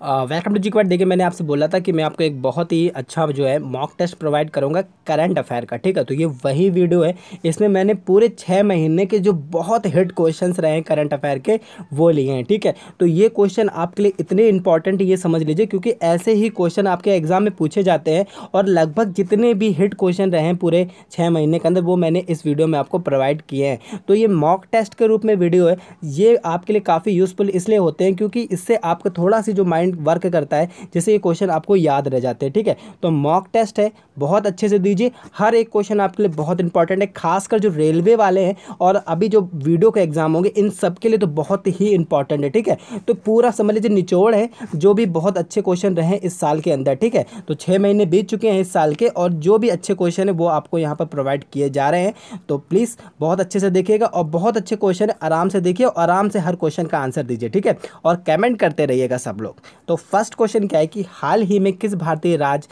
Welcome to जी क्वाट देखिए, मैंने आपसे बोला था कि मैं आपको एक बहुत ही अच्छा जो है मॉक टेस्ट प्रोवाइड करूँगा करंट अफेयर का, ठीक है? तो ये वही वीडियो है, इसमें मैंने पूरे छः महीने के जो बहुत हिट क्वेश्चंस रहे हैं करंट अफेयर के, वो लिए हैं, ठीक है? तो ये क्वेश्चन आपके लिए इतने इंपॉर्टेंट ये समझ लीजिए, क्योंकि ऐसे ही क्वेश्चन आपके एग्ज़ाम में पूछे जाते हैं और लगभग जितने भी हिट क्वेश्चन रहे हैं पूरे छः महीने के अंदर, वो मैंने इस वीडियो में आपको प्रोवाइड किए हैं। तो ये मॉक टेस्ट के रूप में वीडियो है, ये आपके लिए काफ़ी यूज़फुल इसलिए होते हैं क्योंकि इससे आपका थोड़ा सी जो माइंड माइंड वर्क करता है, जिससे ये क्वेश्चन आपको याद रह जाते हैं, ठीक है? तो मॉक टेस्ट है, बहुत अच्छे से दीजिए। हर एक क्वेश्चन आपके लिए बहुत इंपॉर्टेंट है, खासकर जो रेलवे वाले हैं और अभी जो वीडियो के एग्ज़ाम होंगे, इन सब के लिए तो बहुत ही इंपॉर्टेंट है, ठीक है? तो पूरा समझ लीजिए, निचोड़ है, जो भी बहुत अच्छे क्वेश्चन रहे इस साल के अंदर, ठीक है? तो छः महीने बीत चुके हैं इस साल के और जो भी अच्छे क्वेश्चन है, वो आपको यहाँ पर प्रोवाइड किए जा रहे हैं। तो प्लीज़ बहुत अच्छे से देखिएगा और बहुत अच्छे क्वेश्चन आराम से देखिए और आराम से हर क्वेश्चन का आंसर दीजिए, ठीक है? और कमेंट करते रहिएगा सब लोग। तो फ़र्स्ट क्वेश्चन क्या है कि हाल ही में किस भारतीय राज्य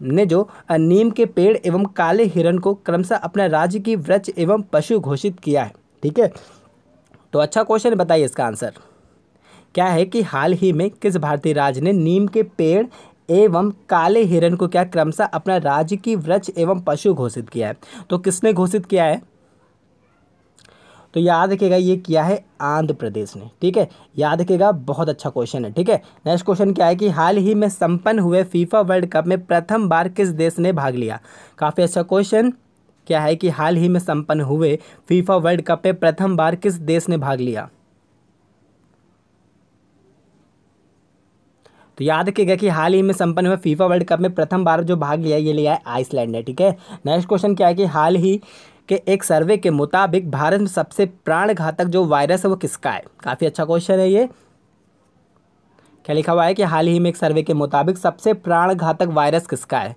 ने जो नीम के पेड़ एवं काले हिरण को क्रमशः अपने राज्य की वृक्ष एवं पशु घोषित किया है? ठीक है? तो अच्छा क्वेश्चन बताइए इसका आंसर क्या है कि हाल ही में किस भारतीय राज्य ने नीम के पेड़ एवं काले हिरण को क्या क्रमशः अपना राज्य की वृक्ष एवं पशु घोषित किया है? तो किसने घोषित किया है? तो याद रखिएगा, ये किया है आंध्र प्रदेश ने, ठीक है? याद रखिएगा, बहुत अच्छा क्वेश्चन है, ठीक है? नेक्स्ट क्वेश्चन क्या है कि हाल ही में संपन्न हुए फीफा वर्ल्ड कप में प्रथम बार किस देश ने भाग लिया? काफ़ी अच्छा क्वेश्चन क्या है कि हाल ही में संपन्न हुए फीफा वर्ल्ड कप में प्रथम बार किस देश ने भाग लिया? तो याद रखिएगा कि हाल ही में संपन्न हुए फीफा वर्ल्ड कप में प्रथम बार जो भाग लिया, ये लिया है आइसलैंड ने, ठीक है? नेक्स्ट क्वेश्चन क्या है कि हाल ही के एक सर्वे के मुताबिक भारत में सबसे प्राण घातक जो वायरस है वो किसका है? काफ़ी अच्छा क्वेश्चन है ये। क्या लिखा हुआ है कि हाल ही में एक सर्वे के मुताबिक सबसे प्राण घातक वायरस किसका है?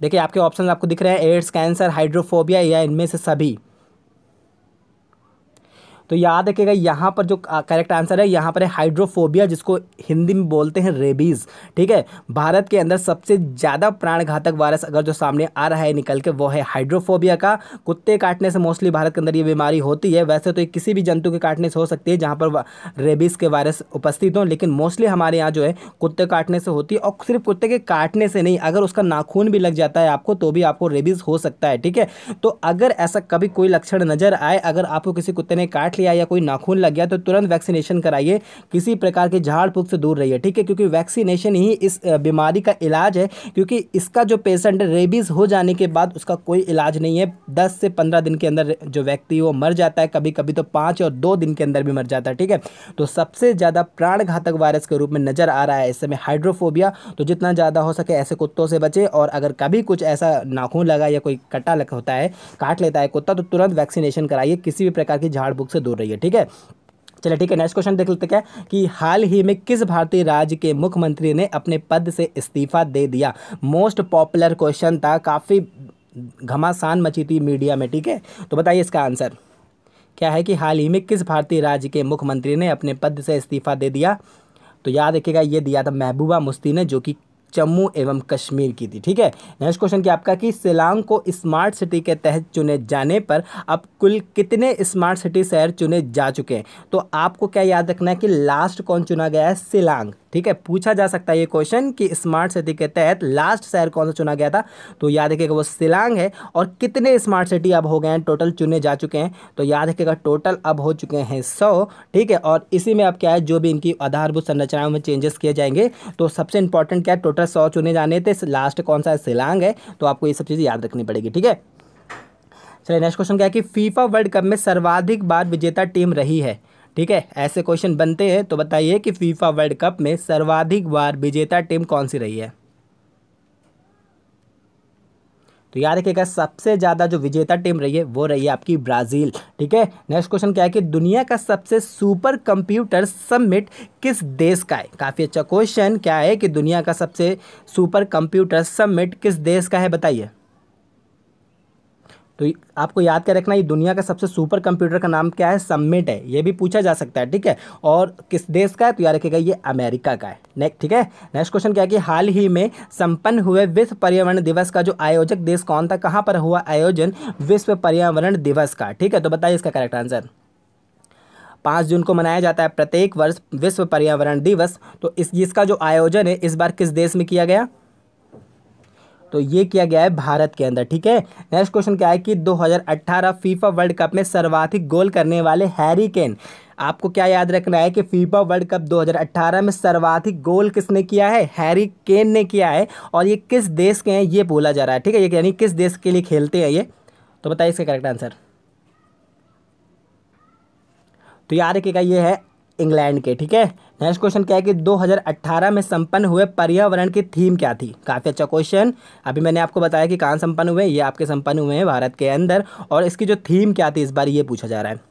देखिए, आपके ऑप्शन आपको दिख रहे हैं, एड्स, कैंसर, हाइड्रोफोबिया या इनमें से सभी। तो याद रखिएगा, यहाँ पर जो करेक्ट आंसर है, यहाँ पर है हाइड्रोफोबिया जिसको हिंदी में बोलते हैं रेबीज़ ठीक है? भारत के अंदर सबसे ज़्यादा प्राण घातक वायरस अगर जो सामने आ रहा है निकल के, वो है हाइड्रोफोबिया का। कुत्ते काटने से मोस्टली भारत के अंदर ये बीमारी होती है। वैसे तो ये किसी भी जंतु के काटने से हो सकती है, जहाँ पर रेबीज़ के वायरस उपस्थित हों, लेकिन मोस्टली हमारे यहाँ जो है, कुत्ते काटने से होती है, और सिर्फ़ कुत्ते के काटने से नहीं, अगर उसका नाखून भी लग जाता है आपको तो भी आपको रेबीज़ हो सकता है, ठीक है? तो अगर ऐसा कभी कोई लक्षण नज़र आए, अगर आपको किसी कुत्ते ने काट लिया या कोई नाखून लग गया तो तुरंत वैक्सीनेशन कराइए। किसी प्रकार के झाड़ फूक से दूर रहिए, ठीक है? क्योंकि वैक्सीनेशन ही इस बीमारी का इलाज है, क्योंकि इसका जो पेशेंट रेबीज़ हो जाने के बाद उसका कोई इलाज नहीं है। दस से पंद्रह दिन के अंदर जो व्यक्ति वो मर जाता है कभी कभी तो पाँच और दो दिन के अंदर भी मर जाता है, ठीक है? तो सबसे ज़्यादा प्राण घातक वायरस के रूप में नज़र आ रहा है इस समय हाइड्रोफोबिया। तो जितना ज़्यादा हो सके ऐसे कुत्तों से बचे, और अगर कभी कुछ ऐसा नाखून लगा या कोई कटा लग होता है, काट लेता है कुत्ता तो तुरंत वैक्सीनेशन कराइए। किसी भी प्रकार की झाड़ से दूर रहिए, ठीक है? चलिए, ठीक है नेक्स्ट क्वेश्चन देख लेते क्या कि हाल ही में किस भारतीय राज्य के मुख्यमंत्री ने अपने पद से इस्तीफा दे दिया? मोस्ट पॉपुलर क्वेश्चन था, काफ़ी घमासान मची थी मीडिया में, ठीक है? तो बताइए इसका आंसर क्या है कि हाल ही में किस भारतीय राज्य के मुख्यमंत्री ने अपने पद से इस्तीफा दे दिया? तो याद रखिएगा, ये दिया था महबूबा मुफ्ती ने, जो कि जम्मू एवं कश्मीर की थी, ठीक है? नेक्स्ट क्वेश्चन क्या आपका कि सिलांग को स्मार्ट सिटी के तहत चुने जाने पर अब कुल कितने स्मार्ट सिटी शहर चुने जा चुके हैं? तो आपको क्या याद रखना है कि लास्ट कौन चुना गया है? शिलांग। ठीक है, पूछा जा सकता है ये क्वेश्चन कि स्मार्ट सिटी के तहत लास्ट शहर कौन सा चुना गया था? तो याद रखिएगा वो सिलांग है और कितने स्मार्ट सिटी अब हो गए हैं? टोटल चुने जा चुके हैं। तो याद रखिएगा टोटल अब हो चुके हैं सौ, ठीक है? और इसी में अब क्या है? जो भी इनकी आधारभूत संरचनाओं में चेंजेस किए जाएँगे तो सबसे इंपॉर्टेंट क्या है? टोटल सौ चुने जाने थे। लास्ट कौन सा शिलांग है। तो आपको ये सब चीज़ें याद रखनी पड़ेगी, ठीक है? चलिए नेक्स्ट क्वेश्चन क्या है कि फीफा वर्ल्ड कप में सर्वाधिक बार विजेता टीम रही है? ठीक है, ऐसे क्वेश्चन बनते हैं तो बताइए कि फीफा वर्ल्ड कप में सर्वाधिक बार विजेता टीम कौन सी रही है? तो याद रखिएगा, सबसे ज़्यादा जो विजेता टीम रही है, वो रही है आपकी ब्राज़ील, ठीक है? नेक्स्ट क्वेश्चन क्या है कि दुनिया का सबसे सुपर कंप्यूटर समिट किस देश का है? काफ़ी अच्छा क्वेश्चन क्या है कि दुनिया का सबसे सुपर कंप्यूटर सबमिट किस देश का है, बताइए। तो आपको याद कर रखना, ये दुनिया का सबसे सुपर कंप्यूटर का नाम क्या है? सबमिट है। ये भी पूछा जा सकता है, ठीक है? और किस देश का है? तो याद रखेगा ये अमेरिका का है। नेक्स्ट ठीक है? नेक्स्ट क्वेश्चन क्या है कि हाल ही में संपन्न हुए विश्व पर्यावरण दिवस का जो आयोजक देश कौन था? कहाँ पर हुआ आयोजन? विश्व पर्यावरण दिवस का, ठीक है? तो बताइए इसका करेक्ट आंसर पाँच जून को मनाया जाता है प्रत्येक वर्ष विश्व पर्यावरण दिवस। तो इस, इसका जो आयोजन है, इस बार किस देश में किया गया? तो ये किया गया है भारत के अंदर, ठीक है? नेक्स्ट क्वेश्चन क्या है कि 2018 फीफा वर्ल्ड कप में सर्वाधिक गोल करने वाले हैरी केन आपको क्या याद रखना है कि फीफा वर्ल्ड कप 2018 में सर्वाधिक गोल किसने किया है? हैरी केन ने किया है और ये किस देश के हैं ये बोला जा रहा है, ठीक है? ये यानी किस देश के लिए खेलते हैं ये? तो बताइए इसका करेक्ट आंसर तो याद रखिएगा, ये है इंग्लैंड के, ठीक है? नेक्स्ट क्वेश्चन क्या है कि 2018 में संपन्न हुए पर्यावरण की थीम क्या थी? काफ़ी अच्छा क्वेश्चन अभी मैंने आपको बताया कि कहाँ संपन्न हुए, ये आपके संपन्न हुए हैं भारत के अंदर। और इसकी जो थीम क्या थी, इस बार ये पूछा जा रहा है।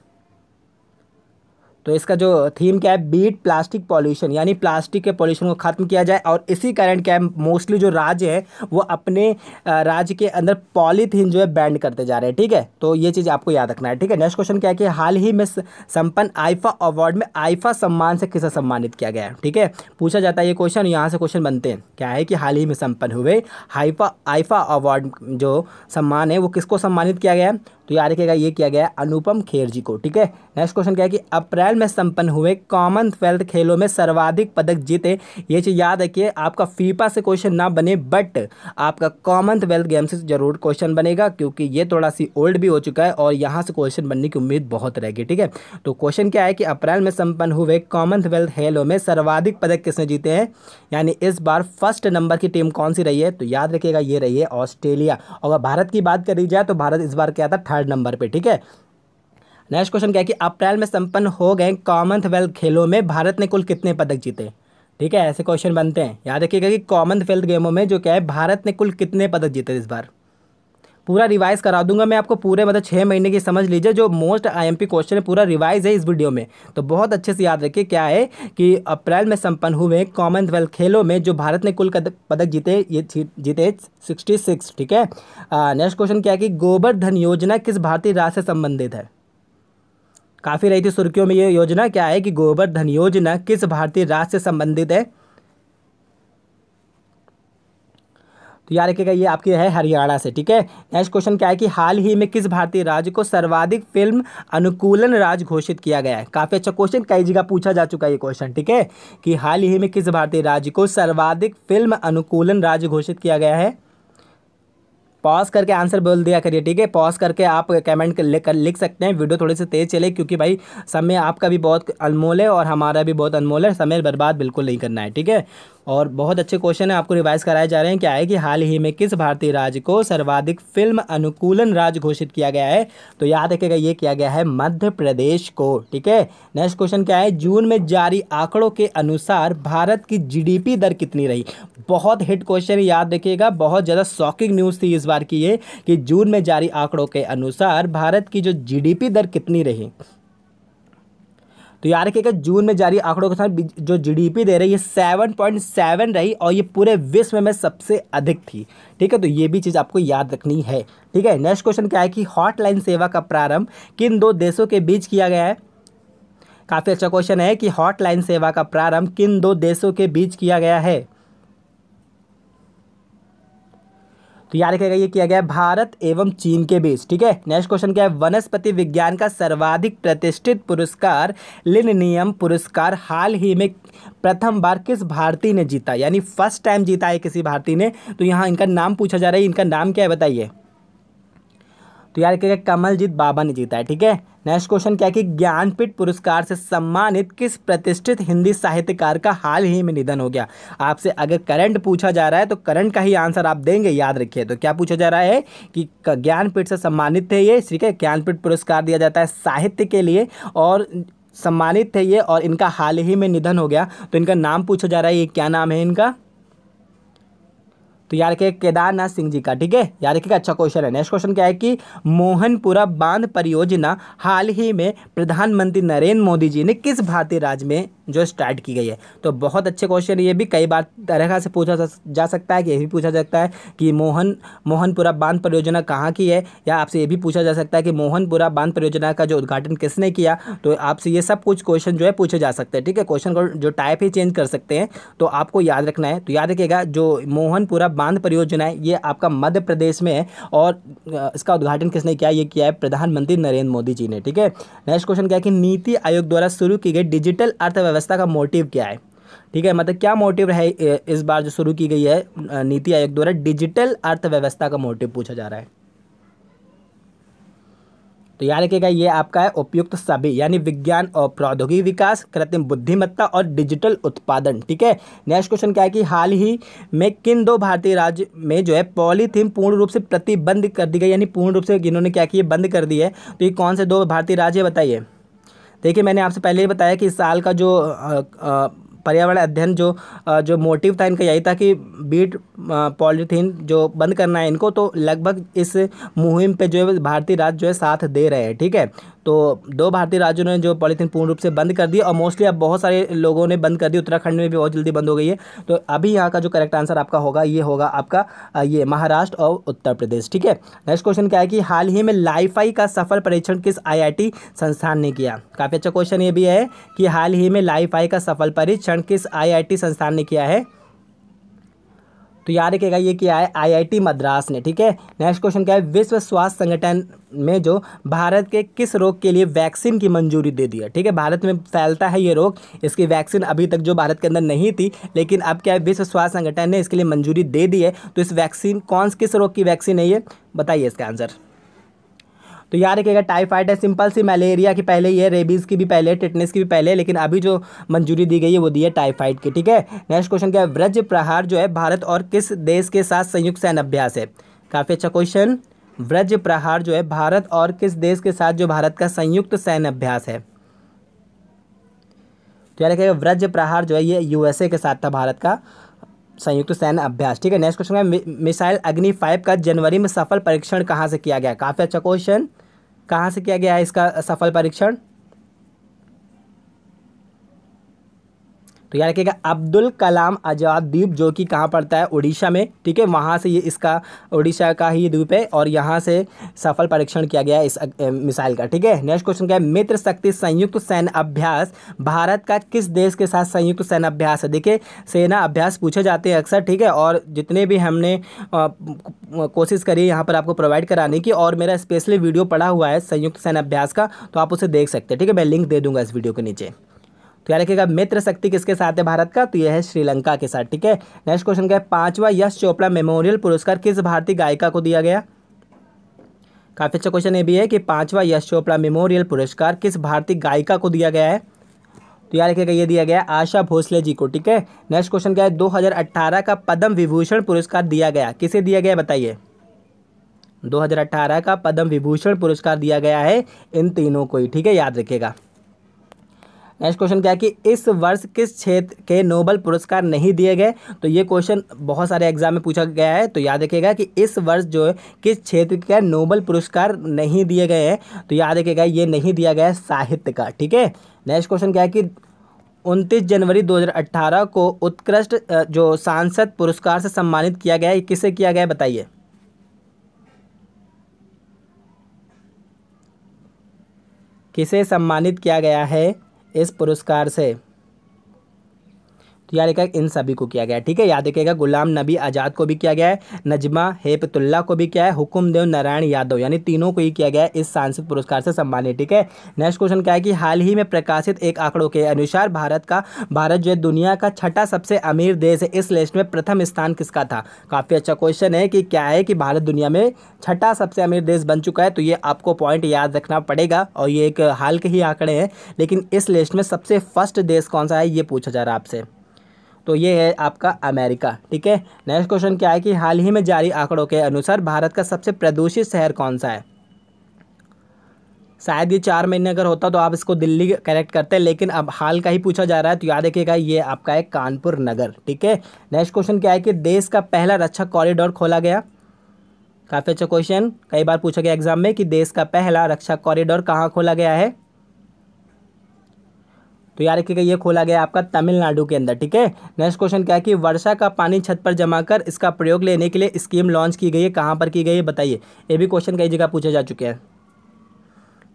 तो इसका जो थीम क्या है? बीट प्लास्टिक पॉल्यूशन यानी प्लास्टिक के पॉल्यूशन को ख़त्म किया जाए और इसी कारण क्या है? मोस्टली जो राज्य है, वो अपने राज्य के अंदर पॉलीथीन जो है बैंड करते जा रहे हैं, ठीक है? तो ये चीज़ आपको याद रखना है, ठीक है? नेक्स्ट क्वेश्चन क्या है कि हाल ही में संपन्न आइफा अवार्ड में आइफा सम्मान से किसे सम्मानित किया गया है, ठीक है? पूछा जाता है ये क्वेश्चन यहाँ से क्वेश्चन बनते हैं। क्या है कि हाल ही में संपन्न हुए हाइफा आइफा अवार्ड जो सम्मान है, वो किसको सम्मानित किया गया है? तो याद रखिएगा, ये किया गया अनुपम खेर जी को, ठीक है? नेक्स्ट क्वेश्चन क्या है कि अप्रैल में संपन्न हुए कॉमनवेल्थ खेलों में सर्वाधिक पदक जीते, ये चीज़ याद रखिए, आपका फीफा से क्वेश्चन ना बने बट आपका कॉमनवेल्थ गेम से ज़रूर क्वेश्चन बनेगा, क्योंकि ये थोड़ा सी ओल्ड भी हो चुका है और यहाँ से क्वेश्चन बनने की उम्मीद बहुत रहेगी ठीक है? तो क्वेश्चन क्या है कि अप्रैल में संपन्न हुए कॉमनवेल्थ खेलों में सर्वाधिक पदक किसने जीते हैं? यानी इस बार फ़र्स्ट नंबर की टीम कौन सी रही है? तो याद रखिएगा, ये रही है ऑस्ट्रेलिया और भारत की बात करी जाए तो भारत इस बार क्या था? थर्ड नंबर पे, ठीक है? नेक्स्ट क्वेश्चन क्या है कि अप्रैल में संपन्न हो गए कॉमनवेल्थ खेलों में भारत ने कुल कितने पदक जीते? ठीक है, ऐसे क्वेश्चन बनते हैं। याद रखिएगा कि कॉमनवेल्थ गेमों में जो क्या है, भारत ने कुल कितने पदक जीते इस बार? पूरा रिवाइज करा दूँगा। मैं आपको पूरे मतलब छः महीने की समझ लीजिए, जो मोस्ट आईएमपी क्वेश्चन है, पूरा रिवाइज है इस वीडियो में। तो बहुत अच्छे से याद रखिए, क्या है कि अप्रैल में संपन्न हुए कॉमनवेल्थ खेलों में जो भारत ने कुल पदक जीते, ये जीते सिक्सटी सिक्स ठीक है? नेक्स्ट क्वेश्चन क्या है कि गोबर धन योजना किस भारतीय राज्य से संबंधित है? काफ़ी रही थी सुर्खियों में ये योजना, क्या है कि गोबर धन योजना किस भारतीय राज्य से संबंधित है? तो याद रखिएगा, ये आपकी है हरियाणा से, ठीक है? नेक्स्ट क्वेश्चन क्या है कि हाल ही में किस भारतीय राज्य को सर्वाधिक फ़िल्म अनुकूलन राज्य घोषित किया गया है? काफ़ी अच्छा क्वेश्चन कई जगह पूछा जा चुका है ये क्वेश्चन ठीक है? कि हाल ही में किस भारतीय राज्य को सर्वाधिक फ़िल्म अनुकूलन राज्य घोषित किया गया है? पॉज करके आंसर बोल दिया करिए, ठीक है? पॉज करके आप कमेंट कर लिख सकते हैं वीडियो थोड़े से तेज़ चले, क्योंकि भाई समय आपका भी बहुत अनमोल है और हमारा भी बहुत अनमोल है, समय बर्बाद बिल्कुल नहीं करना है, ठीक है? और बहुत अच्छे क्वेश्चन है आपको रिवाइज कराए जा रहे हैं। क्या है कि हाल ही में किस भारतीय राज्य को सर्वाधिक फ़िल्म अनुकूलन राज्य घोषित किया गया है? तो याद रखेगा ये किया गया है मध्य प्रदेश को, ठीक है? नेक्स्ट क्वेश्चन क्या है? जून में जारी आंकड़ों के अनुसार भारत की जीडीपी दर कितनी रही? बहुत हिट क्वेश्चन याद रखिएगा, बहुत ज़्यादा शॉकिंग न्यूज़ थी इस बार की ये, कि जून में जारी आंकड़ों के अनुसार भारत की जो जीडीपी दर कितनी रही? तो याद रखिएगा जून में जारी आंकड़ों के साथ जो जीडीपी दे रही है सेवन पॉइंट सेवन रही और ये पूरे विश्व में सबसे अधिक थी। ठीक है तो ये भी चीज़ आपको याद रखनी है। ठीक है नेक्स्ट क्वेश्चन क्या है कि हॉटलाइन सेवा का प्रारंभ किन दो देशों के बीच किया गया है? काफ़ी अच्छा क्वेश्चन है कि हॉटलाइन सेवा का प्रारंभ किन दो देशों के बीच किया गया है? तो याद रखेगा ये किया गया भारत एवं चीन के बीच, ठीक है? नेक्स्ट क्वेश्चन क्या है? वनस्पति विज्ञान का सर्वाधिक प्रतिष्ठित पुरस्कार, लिन नियम पुरस्कार हाल ही में प्रथम बार किस भारतीय ने जीता? यानी फ़र्स्ट टाइम जीता है किसी भारतीय ने तो यहाँ इनका नाम पूछा जा रहा है। इनका नाम क्या है, बताइए। तो यार क्या कमलजीत बाबा ने जीता है, ठीक है? नेक्स्ट क्वेश्चन क्या कि ज्ञानपीठ पुरस्कार से सम्मानित किस प्रतिष्ठित हिंदी साहित्यकार का हाल ही में निधन हो गया? आपसे अगर करंट पूछा जा रहा है तो करंट का ही आंसर आप देंगे, याद रखिए। तो क्या पूछा जा रहा है कि, ज्ञानपीठ से सम्मानित थे ये, ठीक है? ज्ञानपीठ पुरस्कार दिया जाता है साहित्य के लिए और सम्मानित थे ये और इनका हाल ही में निधन हो गया। तो इनका नाम पूछा जा रहा है, ये क्या नाम है इनका? तो यार रखिए केदारनाथ सिंह जी का, ठीक है? यार रखिएगा अच्छा क्वेश्चन है। नेक्स्ट क्वेश्चन क्या है कि मोहनपुरा बाँध परियोजना हाल ही में प्रधानमंत्री नरेंद्र मोदी जी ने किस भारतीय राज्य में जो स्टार्ट की गई है? तो बहुत अच्छे क्वेश्चन ये भी कई बार तरह से पूछा जा सकता है कि ये भी पूछा जा सकता है कि मोहन, मोहनपुरा बाँध परियोजना कहाँ की है? या आपसे ये भी पूछा जा सकता है कि मोहनपुरा बाँध परियोजना का जो उद्घाटन किसने किया? तो आपसे ये सब कुछ क्वेश्चन जो है पूछे जा सकते हैं, ठीक है? क्वेश्चन को जो टाइप ही चेंज कर सकते हैं तो आपको याद रखना है। तो याद रखिएगा, जो मोहनपुरा बाँध परियोजना है, ये आपका मध्य प्रदेश में है और इसका उद्घाटन किसने किया ये किया है प्रधानमंत्री नरेंद्र मोदी जी ने, ठीक है? नेक्स्ट क्वेश्चन क्या है कि नीति आयोग द्वारा शुरू की गई डिजिटल अर्थव्यवस्था का मोटिव क्या है? ठीक है मतलब क्या मोटिव है इस बार जो शुरू की गई है नीति आयोग द्वारा डिजिटल अर्थव्यवस्था का मोटिव पूछा जा रहा है। तो याद रखिएगा ये आपका है उपयुक्त सभी यानी विज्ञान और प्रौद्योगिकी विकास कृत्रिम बुद्धिमत्ता और डिजिटल उत्पादन ठीक है? नेक्स्ट क्वेश्चन क्या है कि हाल ही में किन दो भारतीय राज्य में जो है पॉलीथीन पूर्ण रूप से प्रतिबंध कर दी गई यानी पूर्ण रूप से इन्होंने क्या किया बंद कर दी है तो ये कौन से दो भारतीय राज्य बताइए। देखिए मैंने आपसे पहले ही बताया कि इस साल का जो आ, आ, पर्यावरण अध्ययन जो जो मोटिव था इनका यही था कि बीट पॉलिथीन जो बंद करना है इनको तो लगभग इस मुहिम पे जो है भारतीय राज्य जो है साथ दे रहे हैं, ठीक है? तो दो भारतीय राज्यों ने जो पॉलीथीन पूर्ण रूप से बंद कर दी और मोस्टली अब बहुत सारे लोगों ने बंद कर दी उत्तराखंड में भी बहुत जल्दी बंद हो गई है। तो अभी यहाँ का जो करेक्ट आंसर आपका होगा, ये होगा आपका ये महाराष्ट्र और उत्तर प्रदेश, ठीक है? नेक्स्ट क्वेश्चन क्या है कि हाल ही में लाईफाई का सफल परीक्षण किस आईआईटी संस्थान ने किया? काफ़ी अच्छा क्वेश्चन ये भी है कि हाल ही में लाईफाई का सफल परीक्षण किस आईआईटी संस्थान ने किया है? तो याद रखेगा ये क्या है आईआईटी मद्रास ने, ठीक है? नेक्स्ट क्वेश्चन क्या है? विश्व स्वास्थ्य संगठन में जो भारत के किस रोग के लिए वैक्सीन की मंजूरी दे दी है, ठीक है? भारत में फैलता है ये रोग, इसकी वैक्सीन अभी तक जो भारत के अंदर नहीं थी, लेकिन अब क्या है, विश्व स्वास्थ्य संगठन ने इसके लिए मंजूरी दे दी है तो इस वैक्सीन, कौन, किस रोग की वैक्सीन है ये? बताइए इसका आंसर। तो याद रखिएगा टाइफाइड है सिंपल सी मलेरिया की पहले ही है रेबीज़ की भी पहले टिटनेस की भी पहले लेकिन अभी जो मंजूरी दी गई है, वो दी है टाइफाइड की, ठीक है? नेक्स्ट क्वेश्चन क्या है? व्रज प्रहार जो है, भारत और किस देश के साथ संयुक्त सैन्य अभ्यास है? काफ़ी अच्छा क्वेश्चन व्रज प्रहार जो है, भारत और किस देश के साथ जो भारत का संयुक्त सैन्य अभ्यास है? तो याद रखिएगा व्रज प्रहार जो है, ये यूएसए के साथ था भारत का। संयुक्त सैन्य अभ्यास। ठीक है नेक्स्ट क्वेश्चन है मिसाइल अग्नि फाइव का जनवरी में सफल परीक्षण कहाँ से किया गया? काफ़ी अच्छा क्वेश्चन कहाँ से किया गया है इसका सफल परीक्षण? तो याद रखिएगा, अब्दुल कलाम आज़ाद द्वीप जो कि कहाँ पड़ता है? उड़ीसा में। ठीक है, वहाँ से ये इसका उड़ीसा का ही द्वीप है और यहाँ से सफल परीक्षण किया गया इस मिसाइल का। ठीक है, नेक्स्ट क्वेश्चन क्या है? मित्र शक्ति संयुक्त सैन्य अभ्यास भारत का किस देश के साथ संयुक्त सैन्य अभ्यास है? देखिए, सेना अभ्यास पूछे जाते हैं अक्सर, ठीक है, और जितने भी हमने कोशिश करी यहाँ पर आपको प्रोवाइड कराने की, और मेरा स्पेशली वीडियो पड़ा हुआ है संयुक्त सैन्य अभ्यास का तो आप उसे देख सकते हैं। ठीक है, मैं लिंक दे दूँगा इस वीडियो के नीचे। तो याद रखिएगा, मित्र शक्ति किसके साथ है भारत का? तो यह है श्रीलंका के साथ, ठीक है? नेक्स्ट क्वेश्चन क्या है? पांचवा, यश चोपड़ा मेमोरियल पुरस्कार किस भारतीय गायिका को दिया गया? काफ़ी अच्छा क्वेश्चन ये भी है कि पांचवा, यश चोपड़ा मेमोरियल पुरस्कार किस भारतीय गायिका को दिया गया है? तो याद रखिएगा, ये दिया गया आशा भोसले जी को, ठीक है? नेक्स्ट क्वेश्चन क्या है? 2018 का पद्म विभूषण पुरस्कार दिया गया, किसे दिया गया बताइए? 2018 का पद्म विभूषण पुरस्कार दिया गया है इन तीनों को ही, ठीक है? याद रखिएगा। नेक्स्ट क्वेश्चन क्या है कि इस वर्ष किस क्षेत्र के नोबल पुरस्कार नहीं दिए गए? तो ये क्वेश्चन बहुत सारे एग्ज़ाम में पूछा गया है तो याद रखिएगा कि इस वर्ष जो है, किस क्षेत्र के नोबल पुरस्कार नहीं दिए गए हैं? तो याद रखिएगा, ये नहीं दिया गया है साहित्य का, ठीक है? नेक्स्ट क्वेश्चन क्या है कि उनतीस जनवरी 2018 को उत्कृष्ट जो सांसद पुरस्कार से सम्मानित किया गया है किसे किया गया बताइए? किसे सम्मानित किया गया है? इस पुरस्कार से तो याद रखिएगा इन सभी को किया गया ठीक है, याद रखिएगा, गुलाम नबी आज़ाद को भी किया गया है, नजमा हेपतुल्ला को भी किया है, हुकुम देव नारायण यादव, यानी तीनों को ही किया गया है इस सांसद पुरस्कार से सम्मानित। ठीक है, नेक्स्ट क्वेश्चन क्या है कि हाल ही में प्रकाशित एक आंकड़ों के अनुसार भारत का, भारत जो है दुनिया का छठा सबसे अमीर देश है, इस लिस्ट में प्रथम स्थान किसका था? काफ़ी अच्छा क्वेश्चन है कि क्या है कि भारत दुनिया में छठा सबसे अमीर देश बन चुका है तो ये आपको पॉइंट याद रखना पड़ेगा, और ये एक हाल के ही आंकड़े हैं, लेकिन इस लिस्ट में सबसे फ़र्स्ट देश कौन सा है, ये पूछा जा रहा है आपसे। तो ये है आपका अमेरिका, ठीक है? नेक्स्ट क्वेश्चन क्या है कि हाल ही में जारी आंकड़ों के अनुसार भारत का सबसे प्रदूषित शहर कौन सा है? शायद ये चार महीने अगर होता तो आप इसको दिल्ली करेक्ट करते हैं लेकिन अब हाल का ही पूछा जा रहा है तो याद रखिएगा, ये आपका है कानपुर नगर, ठीक है? नेक्स्ट क्वेश्चन क्या है कि देश का पहला रक्षा कॉरिडोर खोला गया? काफ़ी अच्छा क्वेश्चन कई बार पूछा गया एग्ज़ाम में कि देश का पहला रक्षा कॉरिडोर कहाँ खोला गया है? तो याद रखिएगा ये खोला गया आपका तमिलनाडु के अंदर, ठीक है? नेक्स्ट क्वेश्चन क्या है कि वर्षा का पानी छत पर जमा कर इसका प्रयोग लेने के लिए स्कीम लॉन्च की गई है, कहाँ पर की गई है, बताइए। ये भी क्वेश्चन कई जगह पूछे जा चुके हैं।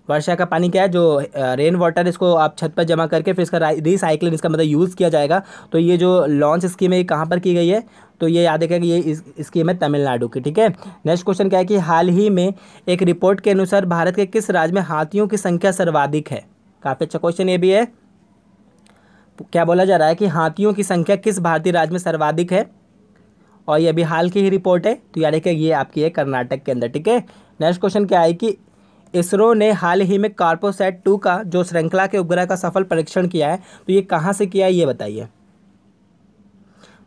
वर्षा का पानी क्या है? जो रेन वाटर इसको आप छत पर जमा करके फिर इसका रिसाइकलिंग इसका मतलब यूज़ किया जाएगा। तो ये जो लॉन्च स्कीम है, ये कहाँ पर की गई है? तो ये याद रखेगा कि ये इस स्कीम है तमिलनाडु की, ठीक है? नेक्स्ट क्वेश्चन क्या है कि हाल ही में एक रिपोर्ट के अनुसार भारत के किस राज्य में हाथियों की संख्या सर्वाधिक है? काफ़ी अच्छा क्वेश्चन ये भी है। क्या बोला जा रहा है कि हाथियों की संख्या किस भारतीय राज्य में सर्वाधिक है? और ये अभी हाल की ही रिपोर्ट है तो याद रखिए ये आपकी है कर्नाटक के अंदर, ठीक है? नेक्स्ट क्वेश्चन क्या है कि इसरो ने हाल ही में कार्पोसेट टू का, जो श्रृंखला के उपग्रह का सफल परीक्षण किया है तो ये कहाँ से किया है, ये बताइए।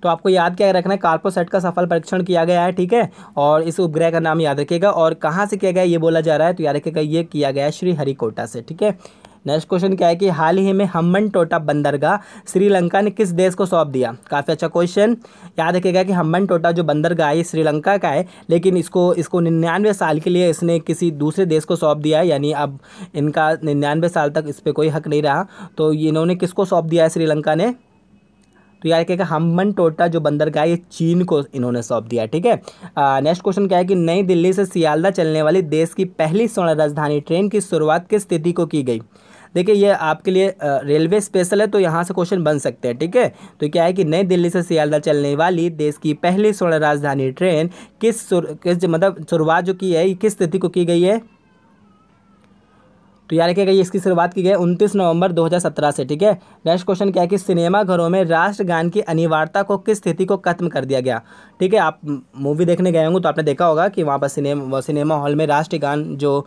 तो आपको याद क्या रखना है, कार्पोसेट का सफल परीक्षण किया गया है, ठीक है? और इस उपग्रह का नाम याद रखिएगा, और कहाँ से किया गया ये बोला जा रहा है तो याद रखिएगा ये किया गया है श्री हरिकोटा से, ठीक है? नेक्स्ट क्वेश्चन क्या है कि हाल ही में हम्बन टोटा बंदरगाह श्रीलंका ने किस देश को सौंप दिया? काफ़ी अच्छा क्वेश्चन। याद रखेगा कि हम्बन टोटा जो बंदरगाह है श्रीलंका का है, लेकिन इसको इसको निन्यानवे साल के लिए इसने किसी दूसरे देश को सौंप दिया है, यानी अब इनका निन्यानवे साल तक इस पर कोई हक नहीं रहा। तो इन्होंने किसको सौंप दिया है, श्रीलंका ने? तो यार क्या हम्बन टोटा जो बंदरगाह ये चीन को इन्होंने सौंप दिया ठीक है? नेक्स्ट क्वेश्चन क्या है कि नई दिल्ली से सियालदा चलने वाली देश की पहली स्वर्ण राजधानी ट्रेन की शुरुआत किस तिथि को की गई? देखिए, ये आपके लिए रेलवे स्पेशल है तो यहाँ से क्वेश्चन बन सकते हैं, ठीक है? तो क्या है कि नई दिल्ली से सियालदा चलने वाली देश की पहली स्वर्ण राजधानी ट्रेन किस किस मतलब शुरुआत जो की है किस तिथि को की गई है? तो यार क्या इसकी शुरुआत की गई उनतीस नवंबर 2017 से, ठीक है? नेक्स्ट क्वेश्चन क्या है कि सिनेमा घरों में राष्ट्रगान की अनिवार्यता को किस स्थिति को खत्म कर दिया गया? ठीक है, आप मूवी देखने गए होंगे तो आपने देखा होगा कि वहाँ पर सिनेमा सिनेमा हॉल में राष्ट्रगान जो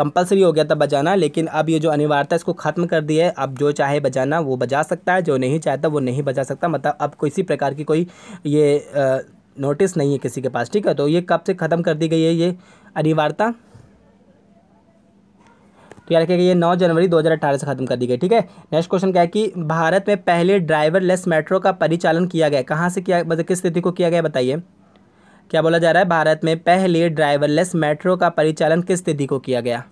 कंपलसरी हो गया था बजाना, लेकिन अब ये जो अनिवार्यता इसको ख़त्म कर दिया है। अब जो चाहे बजाना, वो बजा सकता है, जो नहीं चाहता, वो नहीं बजा सकता। मतलब अब किसी प्रकार की कोई ये नोटिस नहीं है किसी के पास, ठीक है? तो ये कब से ख़त्म कर दी गई है ये अनिवार्यता? तो रखिएगा, ये नौ जनवरी 2018 से खत्म कर दी गई, ठीक है? नेक्स्ट क्वेश्चन क्या है कि भारत में पहले ड्राइवरलेस मेट्रो का परिचालन किया गया, कहाँ से किया मतलब किस स्थिति को किया गया, बताइए। क्या बोला जा रहा है? भारत में पहले ड्राइवरलेस मेट्रो का परिचालन किस तिथि को किया गया?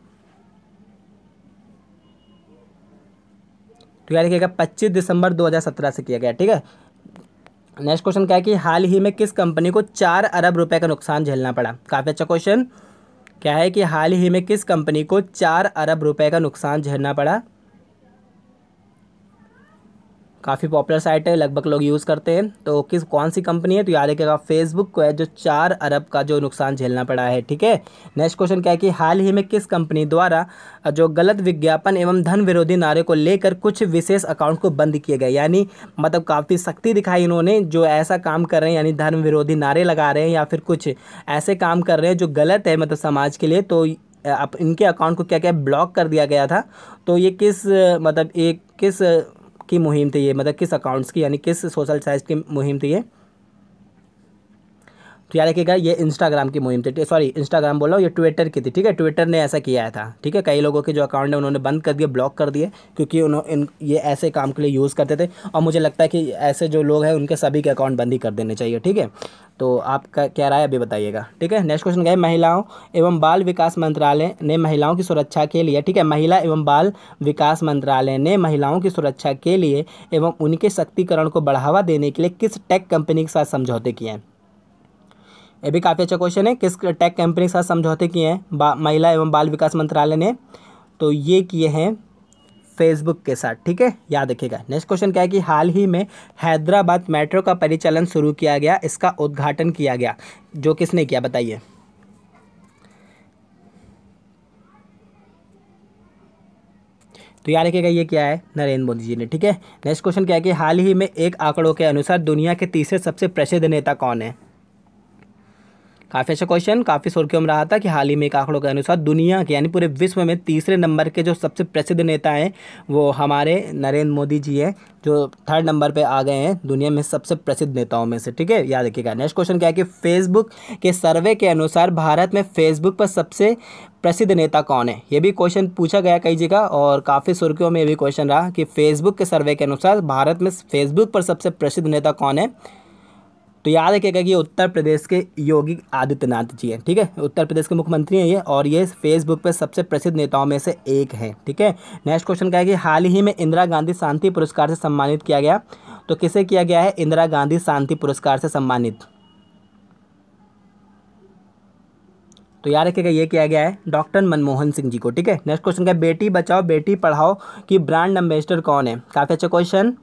तो याद रखिएगा पच्चीस दिसंबर 2017 से किया गया, ठीक है? नेक्स्ट क्वेश्चन क्या है कि हाल ही में किस कंपनी को चार अरब रुपए का नुकसान झेलना पड़ा? काफ़ी अच्छा क्वेश्चन क्या है कि हाल ही में किस कंपनी को चार अरब रुपए का नुकसान झेलना पड़ा? काफ़ी पॉपुलर साइट है, लगभग लोग यूज़ करते हैं। तो किस, कौन सी कंपनी है तो याद रखिएगा फेसबुक को है, जो चार अरब का जो नुकसान झेलना पड़ा है, ठीक है? नेक्स्ट क्वेश्चन क्या है कि हाल ही में किस कंपनी द्वारा जो गलत विज्ञापन एवं धन विरोधी नारे को लेकर कुछ विशेष अकाउंट को बंद किए गए? यानी मतलब काफ़ी सख्ती दिखाई इन्होंने, जो ऐसा काम कर रहे हैं, यानी धर्म विरोधी नारे लगा रहे हैं, या फिर कुछ ऐसे काम कर रहे हैं, जो गलत है मतलब समाज के लिए तो आप, इनके अकाउंट को क्या क्या ब्लॉक कर दिया गया था? तो ये किस मतलब एक किस की मुहिम थी ये मतलब किस अकाउंट्स की, यानी किस सोशल साइज़ की मुहिम थी ये? तो याद रखिएगा, ये इंस्टाग्राम की मुहिम थी सॉरी इंस्टाग्राम बोला ये ट्विटर की थी, ठीक है? ट्विटर ने ऐसा किया था, ठीक है? कई लोगों के जो अकाउंट है, उन्होंने बंद कर दिए ब्लॉक कर दिए, क्योंकि उन्होंने ये ऐसे काम के लिए यूज़ करते थे, और मुझे लगता है कि ऐसे जो लोग हैं, उनके सभी के अकाउंट बंद ही कर देने चाहिए, ठीक है? तो आपका क्या राय अभी बताइएगा, ठीक है? नेक्स्ट क्वेश्चन है, महिलाओं एवं बाल विकास मंत्रालय ने महिलाओं की सुरक्षा के लिए, ठीक है? महिला एवं बाल विकास मंत्रालय ने महिलाओं की सुरक्षा के लिए एवं उनके शक्तिकरण को बढ़ावा देने के लिए किस टेक कंपनी के साथ समझौते किए हैं? ये भी काफ़ी अच्छा क्वेश्चन है। किस टेक कंपनी के साथ समझौते किए हैं? महिला एवं बाल विकास मंत्रालय ने। तो ये किए हैं फेसबुक के साथ, ठीक है? याद रखिएगा। नेक्स्ट क्वेश्चन क्या है कि हाल ही में हैदराबाद मेट्रो का परिचालन शुरू किया गया, इसका उद्घाटन किया गया, जो किसने किया, बताइए। तो याद रखिएगा, ये क्या है? नरेंद्र मोदी जी ने, ठीक है? नेक्स्ट क्वेश्चन क्या है कि हाल ही में एक आंकड़ों के अनुसार दुनिया के तीसरे सबसे प्रसिद्ध नेता कौन है? काफ़ी अच्छा क्वेश्चन काफ़ी सुर्खियों में रहा था कि हाल ही में आंकड़ों के अनुसार दुनिया के, यानी पूरे विश्व में तीसरे नंबर के जो सबसे प्रसिद्ध नेता हैं, वो हमारे नरेंद्र मोदी जी हैं, जो थर्ड नंबर पे आ गए हैं, दुनिया में सबसे प्रसिद्ध नेताओं में से, ठीक है? याद रखिएगा। नेक्स्ट क्वेश्चन क्या है कि फेसबुक के सर्वे के अनुसार भारत में फेसबुक पर सबसे प्रसिद्ध नेता कौन है? ये भी क्वेश्चन पूछा गया कई जगह और काफ़ी सुर्खियों में ये भी क्वेश्चन रहा कि फेसबुक के सर्वे के अनुसार भारत में फेसबुक पर सबसे प्रसिद्ध नेता कौन है? तो याद रखिएगा कि उत्तर प्रदेश के योगी आदित्यनाथ जी हैं, ठीक है? उत्तर प्रदेश के मुख्यमंत्री हैं ये, और ये फेसबुक पर सबसे प्रसिद्ध नेताओं में से एक हैं, ठीक है? नेक्स्ट क्वेश्चन क्या है कि हाल ही में इंदिरा गांधी शांति पुरस्कार से सम्मानित किया गया? तो किसे किया गया है इंदिरा गांधी शांति पुरस्कार से सम्मानित? तो याद रखिएगा ये किया गया है डॉक्टर मनमोहन सिंह जी को, ठीक है? नेक्स्ट क्वेश्चन क्या बेटी बचाओ, बेटी पढ़ाओ की ब्रांड एम्बेसडर कौन है? काफ़ी अच्छा क्वेश्चन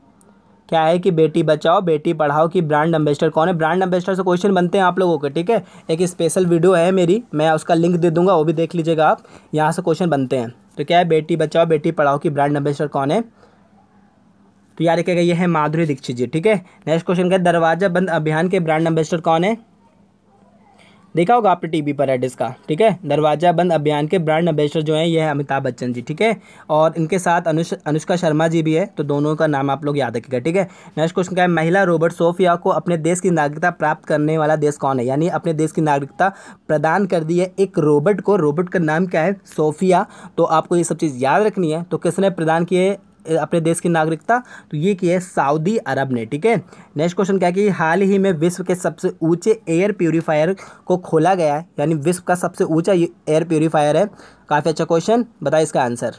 क्या है कि बेटी बचाओ, बेटी पढ़ाओ की ब्रांड एम्बेसडर कौन है? ब्रांड एम्बेसडर से क्वेश्चन बनते हैं आप लोगों के, ठीक है? एक स्पेशल वीडियो है मेरी, मैं उसका लिंक दे दूँगा, वो भी देख लीजिएगा आप। यहाँ से क्वेश्चन बनते हैं। तो क्या है? बेटी बचाओ, बेटी पढ़ाओ की ब्रांड एम्बेसडर कौन है? तो यार कहेगा ये है माधुरी दीक्षित जी, ठीक है? नेक्स्ट क्वेश्चन क्या दरवाज़ा बंद अभियान के ब्रांड एम्बेसडर कौन है? देखा होगा आपने टीवी पर एड इसका ठीक है? दरवाज़ा बंद, अभियान के ब्रांड एम्बेसडर जो है, ये है अमिताभ बच्चन जी, ठीक है? और इनके साथ अनुष अनुष्का शर्मा जी भी है तो दोनों का नाम आप लोग याद रखिएगा, ठीक है? नेक्स्ट क्वेश्चन क्या है? महिला रोबोट सोफिया को अपने देश की नागरिकता प्राप्त करने वाला देश कौन है? यानी अपने देश की नागरिकता प्रदान कर दी है एक रोबोट को। रोबोट का नाम क्या है? सोफिया। तो आपको ये सब चीज़ याद रखनी है तो किसने प्रदान किए? अपने देश की नागरिकता तो ये की है सऊदी अरब ने, ठीक है? नेक्स्ट क्वेश्चन क्या है कि हाल ही में विश्व के सबसे ऊँचे एयर प्योरीफायर को खोला गया है, यानी विश्व का सबसे ऊँचा एयर प्योरीफायर है? काफ़ी अच्छा क्वेश्चन बताइए इसका आंसर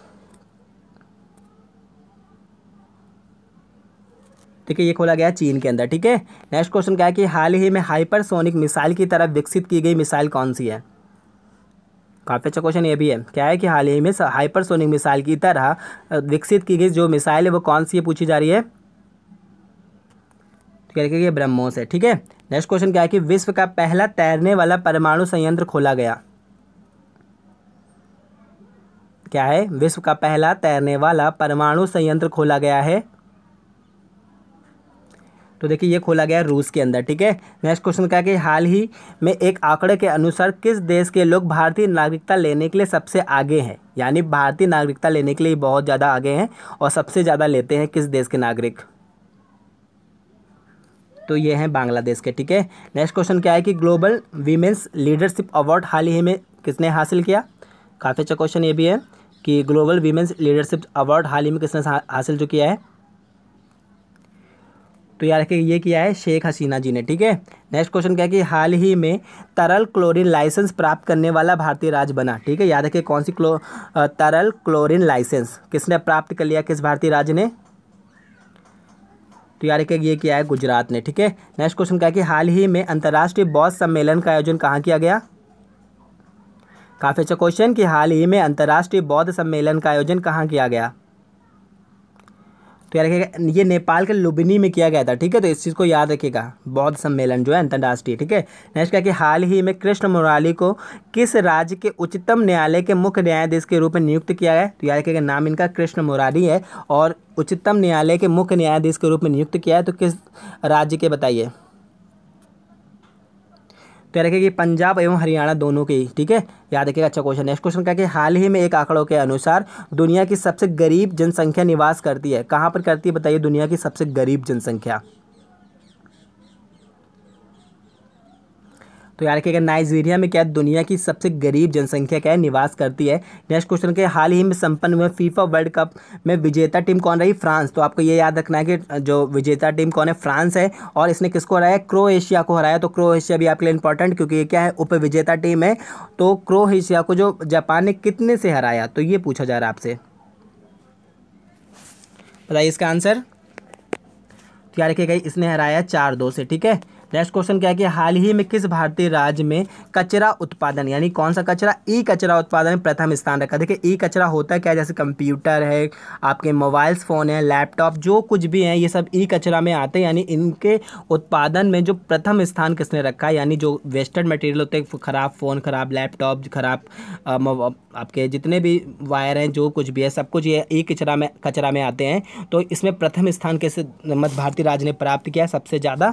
ठीक है, ये खोला गया चीन के अंदर, ठीक है? नेक्स्ट क्वेश्चन क्या है कि हाल ही में हाइपरसोनिक मिसाइल की तरफ़ विकसित की गई मिसाइल कौन सी है? काफ़ी अच्छा क्वेश्चन ये भी है। क्या है कि हाल ही में हाइपरसोनिक मिसाइल की तरह विकसित की गई जो मिसाइल है, वो कौन सी पूछी जा रही है? तो क्या ये ब्रह्मोस है, ठीक है? नेक्स्ट क्वेश्चन क्या है कि विश्व का पहला तैरने वाला परमाणु संयंत्र खोला गया? क्या है? विश्व का पहला तैरने वाला परमाणु संयंत्र खोला गया है। तो देखिए, ये खोला गया रूस के अंदर, ठीक है? नेक्स्ट क्वेश्चन क्या कि हाल ही में एक आंकड़े के अनुसार किस देश के लोग भारतीय नागरिकता लेने के लिए सबसे आगे हैं? यानी भारतीय नागरिकता लेने के लिए बहुत ज़्यादा आगे हैं और सबसे ज़्यादा लेते हैं किस देश के नागरिक? तो ये हैं बांग्लादेश के, ठीक है? नेक्स्ट क्वेश्चन क्या है कि ग्लोबल वीमेंस लीडरशिप अवार्ड हाल ही में किसने हासिल किया? काफ़ी अच्छा क्वेश्चन ये भी है कि ग्लोबल वीमेंस लीडरशिप अवार्ड हाल ही में किसने हासिल जो किया है? तो यार के ये किया है शेख हसीना जी ने, ठीक है? नेक्स्ट क्वेश्चन क्या है कि हाल ही में तरल क्लोरीन लाइसेंस प्राप्त करने वाला भारतीय राज्य बना, ठीक है? याद रखिए कौन सी क्लो तरल क्लोरीन लाइसेंस किसने प्राप्त कर लिया, किस भारतीय राज्य ने? तो यार ये किया है गुजरात ने, ठीक है? नेक्स्ट क्वेश्चन क्या है कि हाल ही में अंतर्राष्ट्रीय बौद्ध सम्मेलन का आयोजन कहाँ किया गया? काफ़ी अच्छा क्वेश्चन कि हाल ही में अंतर्राष्ट्रीय बौद्ध सम्मेलन का आयोजन कहाँ किया गया? तो याद रखिएगा ये नेपाल के लुबिनी में किया गया था, ठीक है? तो इस चीज़ को याद रखिएगा। बौद्ध सम्मेलन जो है अंतर्राष्ट्रीय, ठीक है? नेक्स्ट क्या कि हाल ही में कृष्ण मुराली को किस राज्य के उच्चतम न्यायालय के मुख्य न्यायाधीश के रूप में नियुक्त किया गया? तो याद रखिएगा, नाम इनका कृष्ण मुरारी है और उच्चतम न्यायालय के मुख्य न्यायाधीश के रूप में नियुक्त किया है तो किस राज्य के, बताइए? तो रखेगी पंजाब एवं हरियाणा दोनों की, ठीक है? याद रखिएगा अच्छा क्वेश्चन नेक्स्ट क्वेश्चन क्या कि हाल ही में एक आंकड़ों के अनुसार दुनिया की सबसे गरीब जनसंख्या निवास करती है। कहाँ पर करती है, बताइए? दुनिया की सबसे गरीब जनसंख्या। तो यार क्या नाइजीरिया में क्या दुनिया की सबसे गरीब जनसंख्या क्या है, निवास करती है? नेक्स्ट क्वेश्चन के, हाल ही में संपन्न हुए फीफा वर्ल्ड कप में विजेता टीम कौन रही? फ्रांस। तो आपको ये याद रखना है कि जो विजेता टीम कौन है? फ्रांस है और इसने किसको हराया? क्रोएशिया को हराया। तो क्रोएशिया भी आपके लिए इंपॉर्टेंट क्योंकि ये क्या है? उप विजेता टीम है। तो क्रोएशिया को जो जापान ने कितने से हराया? तो ये पूछा जा रहा है आपसे। बताइए इसका आंसर क्या रखिएगा इसने हराया चार दो से, ठीक है? नेक्स्ट क्वेश्चन क्या है कि हाल ही में किस भारतीय राज्य में कचरा उत्पादन, यानी कौन सा कचरा ई कचरा उत्पादन में प्रथम स्थान रखा? देखिए ई कचरा होता है? क्या जैसे कंप्यूटर है, आपके मोबाइल्स, फ़ोन है, लैपटॉप, जो कुछ भी हैं, ये सब ई कचरा में आते हैं, यानी इनके उत्पादन में जो प्रथम स्थान किसने रखा है? यानी जो वेस्टर्न मटेरियल होते हैं, ख़राब फ़ोन, ख़राब लैपटॉप, ख़राब आपके जितने भी वायर हैं, जो कुछ भी है, सब कुछ ये ई कचरा में कचरा में आते हैं। तो इसमें प्रथम स्थान कैसे मध्य भारतीय राज्य ने प्राप्त किया सबसे ज़्यादा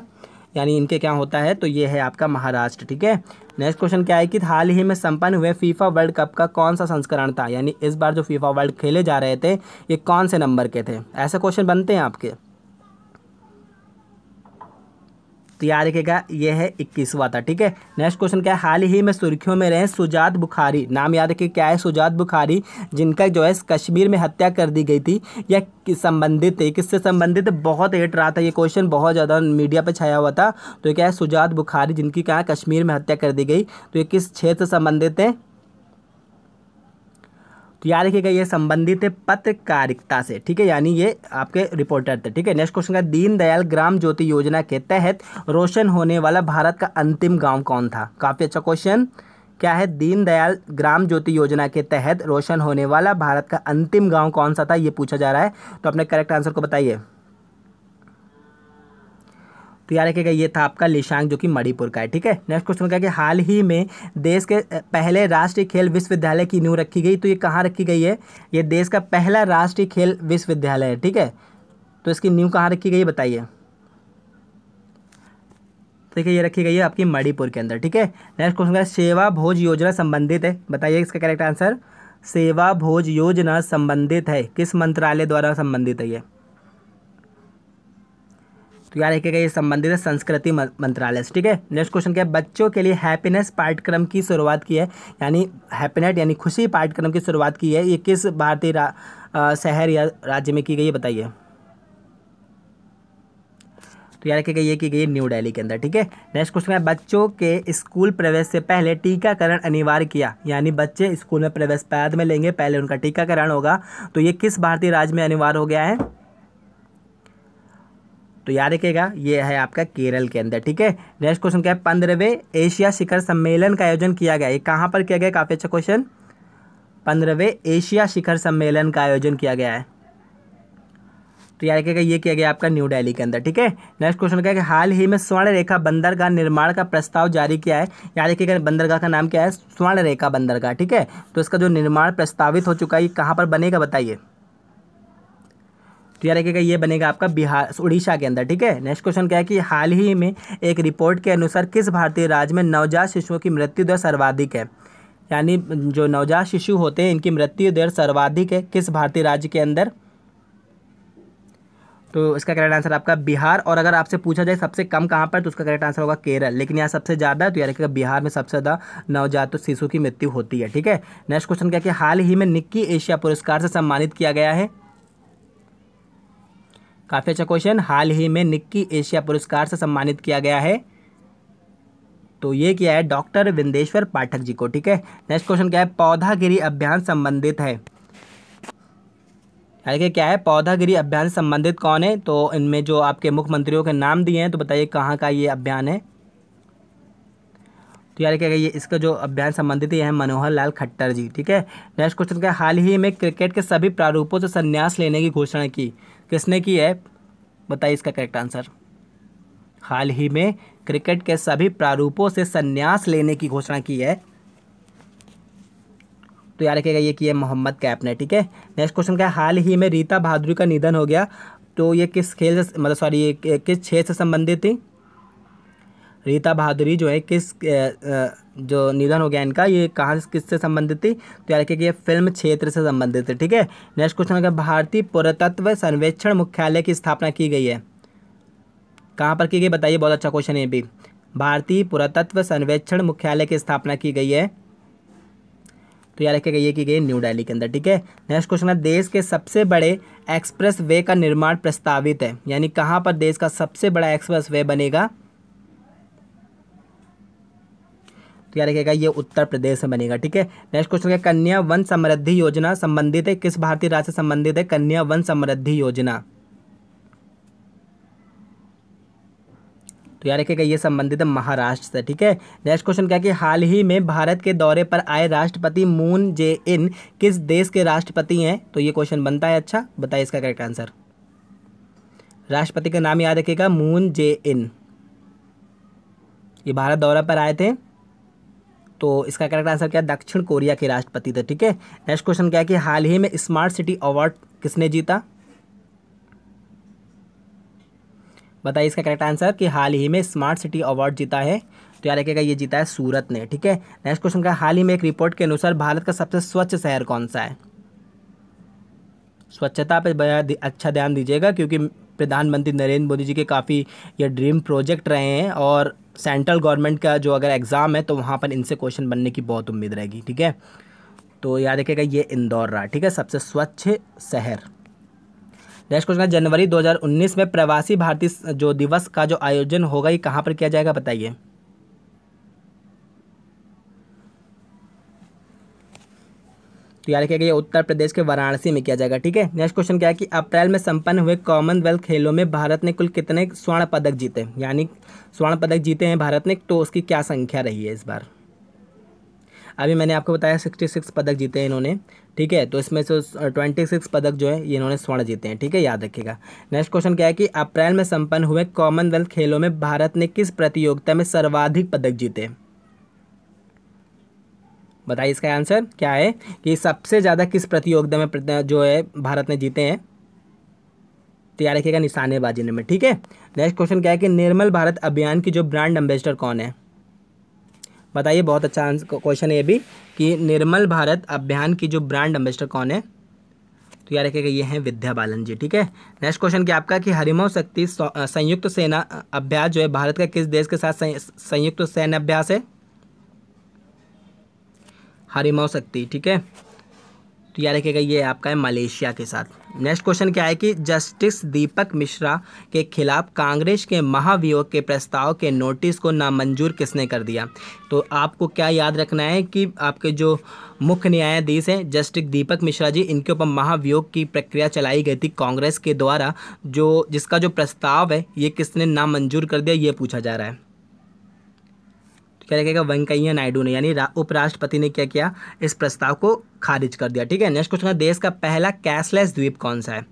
यानी इनके क्या होता है तो ये है आपका महाराष्ट्र, ठीक है? नेक्स्ट क्वेश्चन क्या है कि हाल ही में संपन्न हुए फीफा वर्ल्ड कप का कौन सा संस्करण था? यानी इस बार जो फीफा वर्ल्ड खेले जा रहे थे, ये कौन से नंबर के थे? ऐसे क्वेश्चन बनते हैं आपके। तो याद रखेगा ये है इक्कीसवा था ठीक है? नेक्स्ट क्वेश्चन क्या है? हाल ही में सुर्खियों में रहे सुजात बुखारी। नाम याद रखिए, क्या है सुजात बुखारी? जिनका जो है कश्मीर में हत्या कर दी गई थी, या संबंधित है किससे संबंधित? बहुत एट रहा था ये क्वेश्चन बहुत ज़्यादा मीडिया पर छाया हुआ था। तो क्या है सुजात बुखारी, जिनकी क्या है, कश्मीर में हत्या कर दी गई। तो ये किस क्षेत्र से संबंधित है? तो याद रखिएगा, ये संबंधित है पत्रकारिता से, ठीक है? यानी ये आपके रिपोर्टर थे, ठीक है? नेक्स्ट क्वेश्चन का, दीनदयाल ग्राम ज्योति योजना के तहत रोशन होने वाला भारत का अंतिम गाँव कौन था? काफ़ी अच्छा क्वेश्चन। क्या है? दीनदयाल ग्राम ज्योति योजना के तहत रोशन होने वाला भारत का अंतिम गाँव कौन सा था? ये पूछा जा रहा है। तो अपने करेक्ट आंसर को बताइए। तो याद रखिएगा ये था आपका लिशांग जो कि मणिपुर का है, ठीक है? नेक्स्ट क्वेश्चन क्या कि हाल ही में देश के पहले राष्ट्रीय खेल विश्वविद्यालय की नींव रखी गई तो ये कहाँ रखी गई है? ये देश का पहला राष्ट्रीय खेल विश्वविद्यालय है, ठीक है? तो इसकी नींव कहाँ रखी गई बताइए? है ये रखी गई है आपकी मणिपुर के अंदर, ठीक है? नेक्स्ट क्वेश्चन है? सेवा भोज योजना संबंधित है, बताइए इसका करेक्ट आंसर सेवा भोज योजना संबंधित है, किस मंत्रालय द्वारा संबंधित है ये? तो याद रखिएगा ये संबंधित संस्कृति मंत्रालय से, ठीक है? नेक्स्ट क्वेश्चन क्या है? बच्चों के लिए हैप्पीनेस पाठ्यक्रम की शुरुआत की है, यानी हैप्पीनेट यानी खुशी पाठ्यक्रम की शुरुआत की है, ये किस भारतीय शहर या राज्य में की गई है बताइए। तो याद रखिएगा ये की गई न्यू दिल्ली के अंदर, ठीक है? नेक्स्ट क्वेश्चन है? बच्चों के स्कूल प्रवेश से पहले टीकाकरण अनिवार्य किया, यानी बच्चे स्कूल में प्रवेश बाद में लेंगे, पहले उनका टीकाकरण होगा तो ये किस भारतीय राज्य में अनिवार्य हो गया है? तो याद रखिएगा, ये है आपका केरल के अंदर, ठीक है? नेक्स्ट क्वेश्चन क्या है? पंद्रहवें एशिया शिखर सम्मेलन का आयोजन किया गया। ये कहाँ पर किया गया? काफ़ी अच्छा क्वेश्चन पंद्रहवें एशिया शिखर सम्मेलन का आयोजन किया गया है। तो याद रखिएगा, ये किया गया आपका न्यू दिल्ली के अंदर, ठीक है? नेक्स्ट क्वेश्चन क्या है? हाल ही में स्वर्ण रेखा बंदरगाह निर्माण का प्रस्ताव जारी किया है। याद रखिएगा, बंदरगाह का नाम क्या है? स्वर्ण रेखा बंदरगाह, ठीक है? तो इसका जो निर्माण प्रस्तावित हो चुका है, ये कहाँ पर बनेगा, बताइए। तो याद रखिएगा ये बनेगा आपका बिहार, उड़ीसा के अंदर, ठीक है? नेक्स्ट क्वेश्चन क्या है कि हाल ही में एक रिपोर्ट के अनुसार किस भारतीय राज्य में नवजात शिशुओं की मृत्यु दर सर्वाधिक है? यानी जो नवजात शिशु होते हैं, इनकी मृत्यु दर सर्वाधिक है किस भारतीय राज्य के अंदर? तो इसका करेक्ट आंसर आपका बिहार, और अगर आपसे पूछा जाए सबसे कम कहाँ पर तो उसका करेक्ट आंसर होगा केरल। लेकिन यहाँ सबसे ज़्यादा है तो यार रखिएगा बिहार में सबसे ज़्यादा नवजात तो शिशु की मृत्यु होती है, ठीक है? नेक्स्ट क्वेश्चन क्या कि हाल ही में निक्की एशिया पुरस्कार से सम्मानित किया गया है? काफ़ी अच्छा क्वेश्चन। हाल ही में निक्की एशिया पुरस्कार से सम्मानित किया गया है। तो ये किया है डॉक्टर विंदेश्वर पाठक जी को, ठीक है? नेक्स्ट क्वेश्चन क्या है? पौधागिरी अभियान संबंधित है। आगे क्या है? पौधागिरी अभियान संबंधित कौन है? तो इनमें जो आपके मुख्यमंत्रियों के नाम दिए हैं तो बताइए कहाँ का ये अभियान है। तो यार क्या ये इसका जो अभियान संबंधित है मनोहर लाल खट्टर जी, ठीक है? नेक्स्ट क्वेश्चन क्या हाल ही में क्रिकेट के सभी प्रारूपों से संन्यास लेने की घोषणा की। किसने की है बताइए इसका करेक्ट आंसर हाल ही में क्रिकेट के सभी प्रारूपों से संन्यास लेने की घोषणा की है। तो याद रखिएगा ये किया मोहम्मद कैप ने, ठीक है? नेक्स्ट क्वेश्चन क्या हाल ही में रीता भादुरी का निधन हो गया तो ये किस खेल से मतलब सॉरी ये किस क्षेत्र से संबंधित थी? रीता बहादुरी जो है, किस जो निधन हो गया इनका, ये कहाँ किससे संबंधित थी? तो रखिए ये फ़िल्म क्षेत्र से संबंधित है, ठीक है? नेक्स्ट क्वेश्चन भारतीय पुरातत्व सर्वेक्षण मुख्यालय की स्थापना की गई है। कहाँ पर की गई, बताइए, बहुत अच्छा क्वेश्चन है भी। भारतीय पुरातत्व सर्वेक्षण मुख्यालय की स्थापना की गई है। तो याद रखिएगा, ये की गई न्यू दिल्ली के अंदर, ठीक है? नेक्स्ट क्वेश्चन है, देश के सबसे बड़े एक्सप्रेस वे का निर्माण प्रस्तावित है। यानी कहाँ पर देश का सबसे बड़ा एक्सप्रेस वे बनेगा? तो याद रखिएगा ये उत्तर प्रदेश में बनेगा, ठीक है? नेक्स्ट क्वेश्चन है, कन्या वन समृद्धि योजना संबंधित है। किस भारतीय राज्य से संबंधित है? कन्या वन समृद्धि योजना। तो याद रखिएगा ये संबंधित है महाराष्ट्र से, ठीक है? नेक्स्ट क्वेश्चन क्या कि हाल ही में भारत के दौरे पर आए राष्ट्रपति मून जे इन किस देश के राष्ट्रपति हैं? तो ये क्वेश्चन बनता है अच्छा बताइए इसका करेक्ट आंसर राष्ट्रपति का नाम याद रखिएगा, मून जे इन। ये भारत दौरे पर आए थे तो इसका करेक्ट आंसर क्या दक्षिण कोरिया के राष्ट्रपति थे, ठीक है? नेक्स्ट क्वेश्चन क्या है कि हाल ही में स्मार्ट सिटी अवार्ड किसने जीता? बताइए इसका करेक्ट आंसर कि हाल ही में स्मार्ट सिटी अवार्ड जीता है। तो याद रखिएगा ये जीता है सूरत ने, ठीक है? नेक्स्ट क्वेश्चन का हाल ही में एक रिपोर्ट के अनुसार भारत का सबसे स्वच्छ शहर कौन सा है? स्वच्छता पर अच्छा ध्यान दीजिएगा क्योंकि प्रधानमंत्री नरेंद्र मोदी जी के काफ़ी ये ड्रीम प्रोजेक्ट रहे हैं और सेंट्रल गवर्नमेंट का जो अगर एग्ज़ाम है तो वहाँ पर इनसे क्वेश्चन बनने की बहुत उम्मीद रहेगी, ठीक है? तो याद रखिएगा, ये इंदौर रहा, ठीक है? सबसे स्वच्छ शहर। नेक्स्ट क्वेश्चन जनवरी 2019 में प्रवासी भारतीय जो दिवस का जो आयोजन होगा, ये कहाँ पर किया जाएगा, बताइए? तो याद रखिएगा, ये उत्तर प्रदेश के वाराणसी में किया जाएगा, ठीक है? नेक्स्ट क्वेश्चन क्या है कि अप्रैल में संपन्न हुए कॉमनवेल्थ खेलों में भारत ने कुल कितने स्वर्ण पदक जीते? यानी स्वर्ण पदक जीते हैं भारत ने तो उसकी क्या संख्या रही है इस बार? अभी मैंने आपको बताया सिक्सटी सिक्स पदक जीते हैं इन्होंने, ठीक है? तो इसमें से ट्वेंटी सिक्स पदक जो है ये इन्होंने स्वर्ण जीते हैं, ठीक है? याद रखिएगा। नेक्स्ट क्वेश्चन क्या है कि अप्रैल में संपन्न हुए कॉमनवेल्थ खेलों में भारत ने किस प्रतियोगिता में सर्वाधिक पदक जीते? बताइए इसका आंसर क्या है कि सबसे ज़्यादा किस प्रतियोगिता में जो है भारत ने जीते हैं? तैयार रखिएगा निशानेबाजी में, ठीक है? नेक्स्ट क्वेश्चन क्या है कि निर्मल भारत अभियान की जो ब्रांड एम्बेसडर कौन है? बताइए, बहुत अच्छा क्वेश्चन है ये भी कि निर्मल भारत अभियान की जो ब्रांड एम्बेसडर कौन है? तो याद रखिएगा ये हैं विद्या बालन जी, ठीक है? नेक्स्ट क्वेश्चन क्या आपका कि हरिमो शक्ति संयुक्त सेना अभ्यास जो है भारत का किस देश के साथ संयुक्त सैन्य अभ्यास है? हरिमो शक्ति ठीक है? तो याद रखिएगा, ये आपका है मलेशिया के साथ। नेक्स्ट क्वेश्चन क्या है कि जस्टिस दीपक मिश्रा के खिलाफ कांग्रेस के महाभियोग के प्रस्ताव के नोटिस को नामंजूर किसने कर दिया? तो आपको क्या याद रखना है कि आपके जो मुख्य न्यायाधीश हैं जस्टिस दीपक मिश्रा जी, इनके ऊपर महाभियोग की प्रक्रिया चलाई गई थी कांग्रेस के द्वारा, जो जिसका जो प्रस्ताव है, ये किसने नामंजूर कर दिया, ये पूछा जा रहा है। क्या लगेगा वेंकैया नायडू ने, यानी उपराष्ट्रपति ने क्या किया, इस प्रस्ताव को खारिज कर दिया। ठीक है नेक्स्ट क्वेश्चन देश का पहला कैशलेस द्वीप कौन सा है?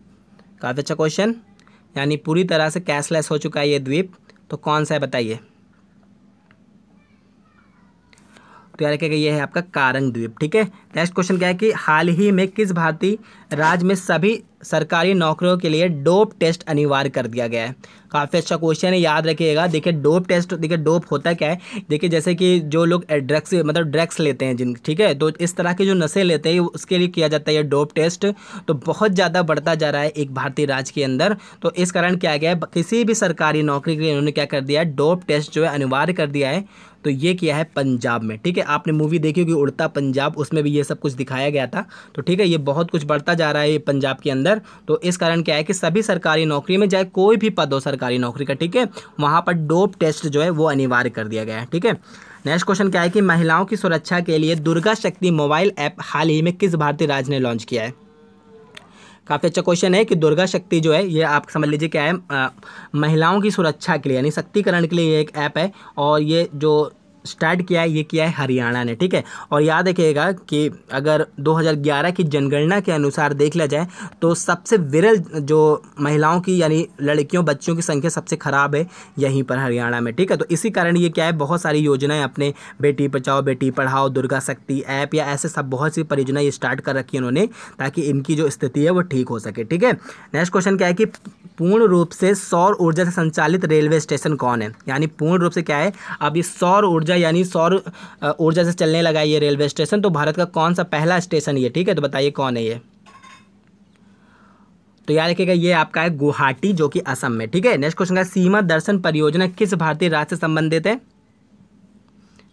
काफ़ी अच्छा क्वेश्चन यानी पूरी तरह से कैशलेस हो चुका है ये द्वीप तो कौन सा है बताइए। तो यार क्या ये है आपका कारंग द्वीप ठीक है? नेक्स्ट क्वेश्चन क्या है कि हाल ही में किस भारतीय राज्य में सभी सरकारी नौकरियों के लिए डोप टेस्ट अनिवार्य कर दिया गया है? काफ़ी अच्छा क्वेश्चन है, याद रखिएगा। देखिए, डोप टेस्ट, देखिए, डोप होता क्या है? देखिए, जैसे कि जो लोग ड्रग्स मतलब ड्रग्स लेते हैं जिन, ठीक है? तो इस तरह के जो नशे लेते हैं, उसके लिए किया जाता है डोप टेस्ट। तो बहुत ज़्यादा बढ़ता जा रहा है एक भारतीय राज्य के अंदर। तो इस कारण क्या गया है? किसी भी सरकारी नौकरी के लिए उन्होंने क्या कर दिया है? डोप टेस्ट जो है अनिवार्य कर दिया है। तो ये किया है पंजाब में, ठीक है? आपने मूवी देखी होगी, उड़ता पंजाब, उसमें भी ये सब कुछ दिखाया गया था। तो ठीक है, ये बहुत कुछ बढ़ता जा रहा है ये पंजाब के अंदर। तो इस कारण क्या है कि सभी सरकारी नौकरी में, चाहे कोई भी पद हो सरकारी नौकरी का, ठीक है, वहाँ पर डोप टेस्ट जो है वो अनिवार्य कर दिया गया है, ठीक है? नेक्स्ट क्वेश्चन क्या है कि महिलाओं की सुरक्षा के लिए दुर्गा शक्ति मोबाइल ऐप हाल ही में किस भारतीय राज्य ने लॉन्च किया है? काफ़ी अच्छा क्वेश्चन है कि दुर्गा शक्ति जो है, ये आप समझ लीजिए क्या है महिलाओं की सुरक्षा के लिए, यानी शक्तिकरण के लिए एक ऐप है और ये जो स्टार्ट किया है, ये किया है हरियाणा ने, ठीक है? और याद रखिएगा कि अगर 2011 की जनगणना के अनुसार देख लिया जाए तो सबसे विरल जो महिलाओं की, यानी लड़कियों बच्चों की संख्या सबसे ख़राब है यहीं पर हरियाणा में, ठीक है? तो इसी कारण ये क्या है, बहुत सारी योजनाएँ अपने बेटी बचाओ, बेटी पढ़ाओ, दुर्गा शक्ति ऐप या ऐसे सब बहुत सी परियोजनाएँ स्टार्ट कर रखी है उन्होंने, ताकि इनकी जो स्थिति है वो ठीक हो सके, ठीक है? नेक्स्ट क्वेश्चन क्या है कि पूर्ण रूप से सौर ऊर्जा से संचालित रेलवे स्टेशन कौन है? यानी पूर्ण रूप से क्या है, अब ये सौर ऊर्जा ऊर्जा यानी सौर ऊर्जा से चलने लगा ये रेलवे स्टेशन। तो भारत का कौन सा पहला स्टेशन ये? ठीक है तो बताइए कौन है ये? तो याद रखिएगा, ये आपका है गुवाहाटी, जो कि असम में। ठीक है नेक्स्ट क्वेश्चन का, सीमा दर्शन परियोजना किस भारतीय राज्य से संबंधित है?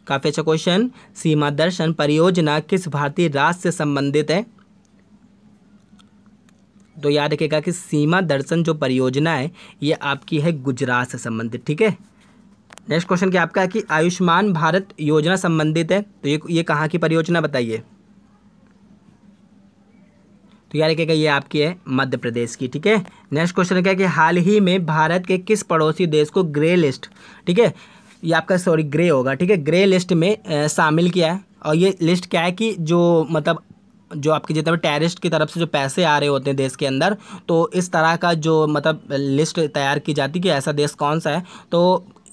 काफ़ी अच्छा क्वेश्चन सीमा दर्शन परियोजना किस भारतीय राज्य से संबंधित है? तो याद रखिएगा कि सीमा दर्शन जो परियोजना है, ये आपकी है गुजरात से संबंधित। ठीक है नेक्स्ट क्वेश्चन क्या आपका है कि आयुष्मान भारत योजना संबंधित है? तो ये ये कहाँ की परियोजना बताइए। तो यार क्या ये आपकी है मध्य प्रदेश की, ठीक है? नेक्स्ट क्वेश्चन क्या है कि हाल ही में भारत के किस पड़ोसी देश को ग्रे लिस्ट ठीक है? ये आपका सॉरी ग्रे होगा, ठीक है? ग्रे लिस्ट में शामिल किया है। और ये लिस्ट क्या है कि जो मतलब जो आपके जितने भी टेरिस्ट की तरफ़ से जो पैसे आ रहे होते हैं देश के अंदर तो इस तरह का जो मतलब लिस्ट तैयार की जाती है कि ऐसा देश कौन सा है तो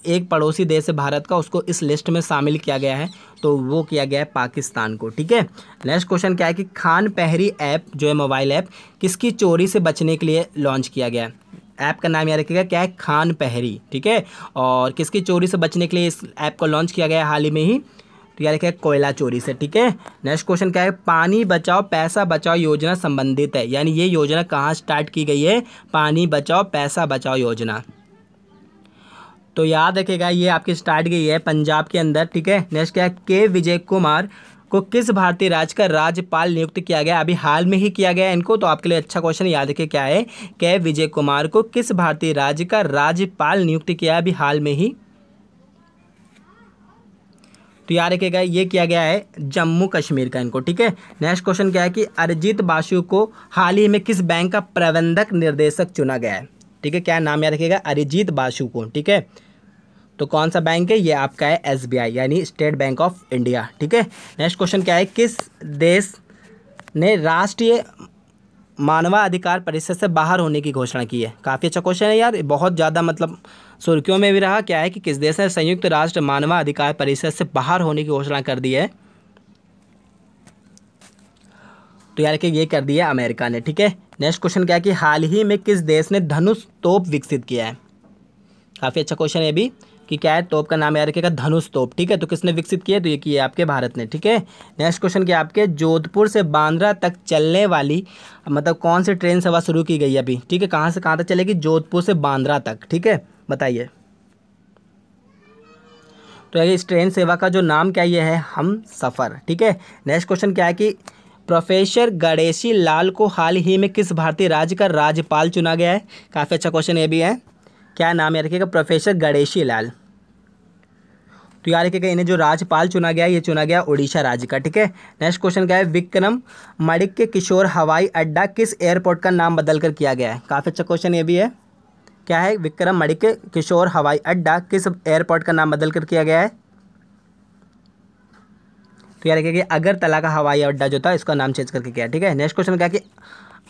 एक पड़ोसी देश है भारत का उसको इस लिस्ट में शामिल किया गया है तो वो किया गया है पाकिस्तान को, ठीक है? नेक्स्ट क्वेश्चन क्या है कि खान पहरी ऐप, जो है मोबाइल ऐप, किसकी चोरी से बचने के लिए लॉन्च किया गया है? ऐप का नाम याद रखिएगा, क्या है? खान पहरी, ठीक है? और किसकी चोरी से बचने के लिए इस ऐप को लॉन्च किया गया है हाल ही में ही? तो याद रखिएगा, कोयला चोरी से, ठीक है? नेक्स्ट क्वेश्चन क्या है? पानी बचाओ, पैसा बचाओ योजना संबंधित है, यानी ये योजना कहाँ स्टार्ट की गई है? पानी बचाओ, पैसा बचाओ योजना। तो याद रखेगा, ये आपकी स्टार्ट गई है पंजाब के अंदर, ठीक है? नेक्स्ट क्या है के विजय कुमार, को किस भारतीय राज्य का राज्यपाल नियुक्त किया गया? अभी हाल में ही किया गया इनको तो आपके लिए अच्छा क्वेश्चन याद रखिए क्या है? के विजय कुमार को किस भारतीय राज्य का राज्यपाल नियुक्त किया अभी हाल में ही? तो याद रखेगा, ये किया गया है जम्मू कश्मीर का इनको, ठीक है? नेक्स्ट क्वेश्चन क्या है कि अरिजीत बासु को हाल ही में किस बैंक का प्रबंधक निर्देशक चुना गया है? ठीक है, क्या नाम याद रखेगा? अरिजीत बासु को, ठीक है? तो कौन सा बैंक है? ये आपका है एसबीआई यानी स्टेट बैंक ऑफ़ इंडिया ठीक है? नेक्स्ट क्वेश्चन क्या है? किस देश ने राष्ट्रीय मानवाधिकार परिषद से बाहर होने की घोषणा की है? काफ़ी अच्छा क्वेश्चन है यार बहुत ज़्यादा मतलब सुर्खियों में भी रहा। क्या है कि किस देश ने संयुक्त राष्ट्र मानवाधिकार परिषद से बाहर होने की घोषणा कर दी है? तो यार कि ये कर दिया अमेरिका ने, ठीक है? नेक्स्ट क्वेश्चन क्या है कि हाल ही में किस देश ने धनुष तोप विकसित किया है? काफ़ी अच्छा क्वेश्चन है अभी कि क्या है? तोप का नाम याद रखेगा धनुष तोप। ठीक है? तो किसने विकसित किया? तो ये किया आपके भारत ने। ठीक है? नेक्स्ट क्वेश्चन क्या आपके? जोधपुर से बांद्रा तक चलने वाली मतलब कौन सी ट्रेन सेवा शुरू की गई अभी? ठीक है? कहाँ से, कहाँ तक चलेगी? जोधपुर से बांद्रा तक। ठीक है? बताइए। तो इस ट्रेन सेवा का जो नाम क्या, ये है हम सफ़र। ठीक है? नेक्स्ट क्वेश्चन क्या है कि प्रोफेसर गणेशी लाल को हाल ही में किस भारतीय राज्य का राज्यपाल चुना गया है? काफ़ी अच्छा क्वेश्चन ये भी है। क्या नाम याद रखिएगा प्रोफेसर गणेशी लाल तो याद रखिएगा इन्हें जो राज्यपाल चुना गया, ये चुना गया उड़ीसा राज्य का, ठीक है? नेक्स्ट क्वेश्चन क्या है? विक्रम मणिक के किशोर हवाई अड्डा किस एयरपोर्ट का नाम बदल कर किया गया है? काफ़ी अच्छा क्वेश्चन ये भी है। क्या है? विक्रम मणिक के किशोर हवाई अड्डा किस एयरपोर्ट का नाम बदल कर किया गया है? तो याद रखिएगा अगरतला का हवाई अड्डा जो था, इसका नाम चेंज करके किया, ठीक है? नेक्स्ट क्वेश्चन क्या कि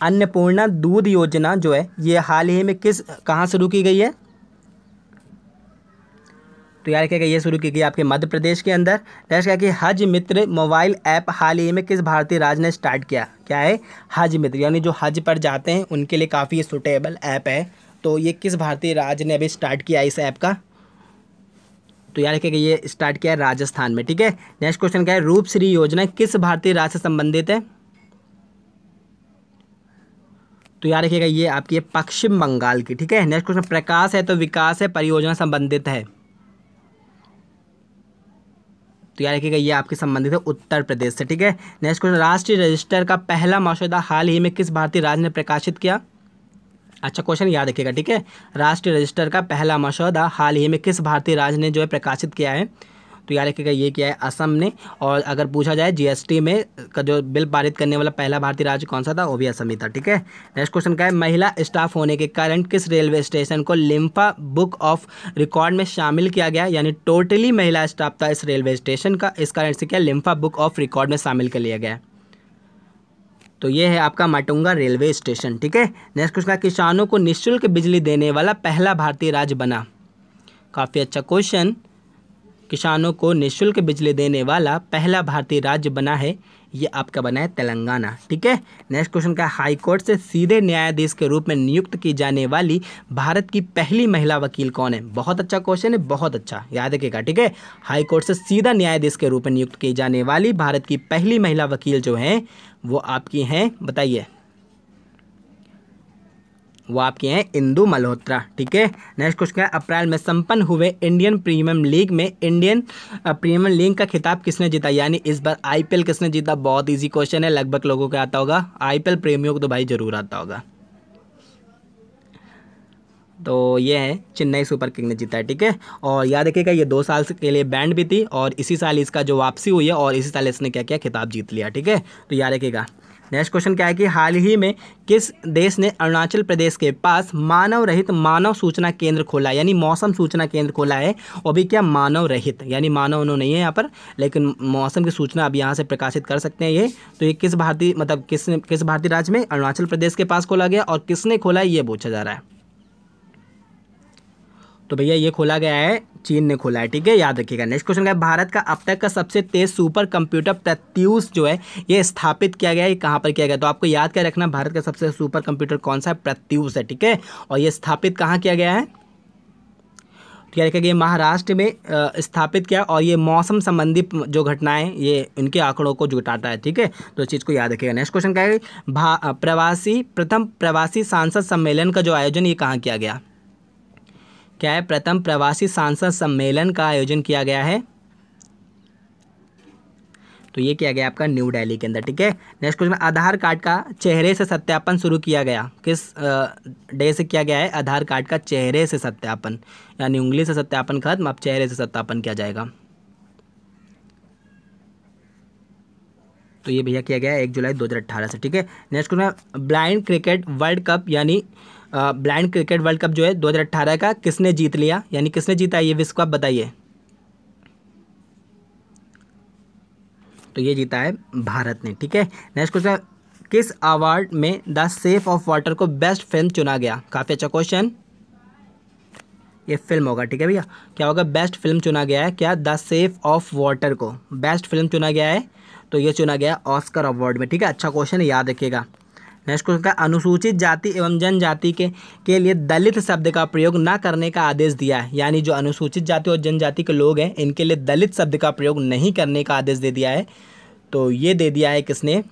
अन्नपूर्णा दूध योजना जो है, ये हाल ही में किस, कहाँ शुरू की गई है? तो यार क्या ये शुरू की गई आपके मध्य प्रदेश के अंदर? नेक्स्ट क्या कि हज मित्र मोबाइल ऐप हाल ही में किस भारतीय राज्य ने स्टार्ट किया? क्या है? हज मित्र, यानी जो हज पर जाते हैं, उनके लिए काफ़ी सुटेबल ऐप है। तो ये किस भारतीय राज्य ने अभी स्टार्ट किया इस ऐप का? तो यार क्या ये स्टार्ट किया राजस्थान में, ठीक है? नेक्स्ट क्वेश्चन क्या है? रूप योजना किस भारतीय राज्य से संबंधित है? तो याद रखिएगा ये आपकी है पश्चिम बंगाल की, ठीक है? नेक्स्ट क्वेश्चन प्रकाश है तो विकास है, परियोजना संबंधित है। तो याद रखिएगा ये आपके संबंधित है उत्तर प्रदेश से, ठीक है? नेक्स्ट क्वेश्चन राष्ट्रीय रजिस्टर का पहला मसौदा हाल ही में किस भारतीय राज्य ने प्रकाशित किया? अच्छा क्वेश्चन याद रखिएगा, ठीक है? राष्ट्रीय रजिस्टर का पहला मसौदा हाल ही में किस भारतीय राज्य ने जो है प्रकाशित किया है? तो याद रखिएगा ये क्या है असम ने। और अगर पूछा जाए जीएसटी में का जो बिल पारित करने वाला पहला भारतीय राज्य कौन सा था? वो भी असम ही था, ठीक है? नेक्स्ट क्वेश्चन क्या है? महिला स्टाफ होने के कारण किस रेलवे स्टेशन को लिम्फा बुक ऑफ़ रिकॉर्ड में शामिल किया गया? यानी टोटली महिला स्टाफ था इस रेलवे स्टेशन का। इस कारण से क्या लिम्फा बुक ऑफ़ रिकॉर्ड में शामिल कर लिया गया? तो ये है आपका माटुंगा रेलवे स्टेशन, ठीक है? नेक्स्ट क्वेश्चन किसानों को निःशुल्क बिजली देने वाला पहला भारतीय राज्य बना? काफ़ी अच्छा क्वेश्चन किसानों को निःशुल्क बिजली देने वाला पहला भारतीय राज्य बना है। ये आपका बना है तेलंगाना, ठीक है? नेक्स्ट क्वेश्चन का हाई कोर्ट से सीधे न्यायाधीश के रूप में नियुक्त की जाने वाली भारत की पहली महिला वकील कौन है? बहुत अच्छा क्वेश्चन है, बहुत अच्छा याद रखिएगा, ठीक है? हाई कोर्ट से सीधा न्यायाधीश के रूप में नियुक्त की जाने वाली भारत की पहली महिला वकील जो है, वो आपकी हैं, बताइए। वो आपके हैं इंदू मल्होत्रा, ठीक है? नेक्स्ट क्वेश्चन है, अप्रैल में संपन्न हुए इंडियन प्रीमियम लीग में इंडियन प्रीमियम लीग का खिताब किसने जीता? यानी इस बार आईपीएल किसने जीता? बहुत इजी क्वेश्चन है, लगभग लोगों को आता होगा। आईपीएल प्रेमियों को तो भाई ज़रूर आता होगा। तो ये है, चेन्नई सुपर किंग ने जीता है, ठीक है? और याद रखिएगा, ये दो साल के लिए बैंड भी थी, और इसी साल इसका जो वापसी हुई है, और इसी साल इसने क्या किया? खिताब जीत लिया, ठीक है? तो याद रखिएगा। नेक्स्ट क्वेश्चन क्या है कि हाल ही में किस देश ने अरुणाचल प्रदेश के पास मानव रहित मानव सूचना केंद्र खोला है? यानी मौसम सूचना केंद्र खोला है। और भी क्या मानव रहित यानी मानव उन्होंने नहीं है यहाँ पर, लेकिन मौसम की सूचना अब यहाँ से प्रकाशित कर सकते हैं ये। तो ये किस भारतीय मतलब किस किस भारतीय राज्य में अरुणाचल प्रदेश के पास खोला गया और किसने खोला है ये पूछा जा रहा है। तो भैया ये खोला गया है, चीन ने खोला है, ठीक है? याद रखिएगा। नेक्स्ट क्वेश्चन है, भारत का अब तक का सबसे तेज सुपर कंप्यूटर प्रत्यूष जो है, ये स्थापित किया गया है कहाँ पर किया गया तो आपको याद क्या रखना, भारत का सबसे सुपर कंप्यूटर कौन सा है? प्रत्यूष है, ठीक है? और ये स्थापित कहाँ किया गया है? क्या रखा गया महाराष्ट्र में स्थापित किया और ये मौसम संबंधी जो घटनाएँ, ये इनके आंकड़ों को जुटाता है, ठीक है? तो इस चीज़ को याद रखिएगा। नेक्स्ट क्वेश्चन क्या है? प्रवासी, प्रथम प्रवासी सांसद सम्मेलन का जो आयोजन, ये कहाँ किया गया? क्या है? प्रथम प्रवासी सांसद सम्मेलन का आयोजन किया गया है। तो ये किया गया आपका न्यू दिल्ली के अंदर, ठीक है? नेक्स्ट क्वेश्चन आधार कार्ड का चेहरे से सत्यापन शुरू किया गया। किस डे से किया गया है? आधार कार्ड का चेहरे से सत्यापन, यानी उंगली से सत्यापन खत्म, अब चेहरे से सत्यापन किया जाएगा। तो ये भैया किया गया है एक जुलाई दो हज़ार अट्ठारह से, ठीक है? Next question blind cricket world cup, यानी ब्लाइंड क्रिकेट वर्ल्ड कप जो है 2018 का किसने जीत लिया? यानी किसने जीता ये विश्व कप बताइए। तो ये जीता है भारत ने, ठीक है? नेक्स्ट क्वेश्चन किस अवार्ड में द सेफ़ ऑफ़ वाटर को बेस्ट फ़िल्म चुना गया? काफ़ी अच्छा क्वेश्चन ये फ़िल्म होगा, ठीक है भैया? क्या होगा? बेस्ट फ़िल्म चुना गया है क्या? द सेफ़ ऑफ़ वाटर को। बेस्ट फ़िल्म चुना गया है तो ये चुना गया ऑस्कर अवार्ड में, ठीक है? अच्छा क्वेश्चन याद रखिएगा। नेक्स्ट क्वेश्चन का अनुसूचित जाति एवं जनजाति के के लिए दलित शब्द का प्रयोग न करने का आदेश दिया है। यानी जो अनुसूचित जाति और जनजाति के लोग हैं, इनके लिए दलित शब्द का प्रयोग नहीं करने का आदेश दे दिया है। तो ये दे दिया है किसने?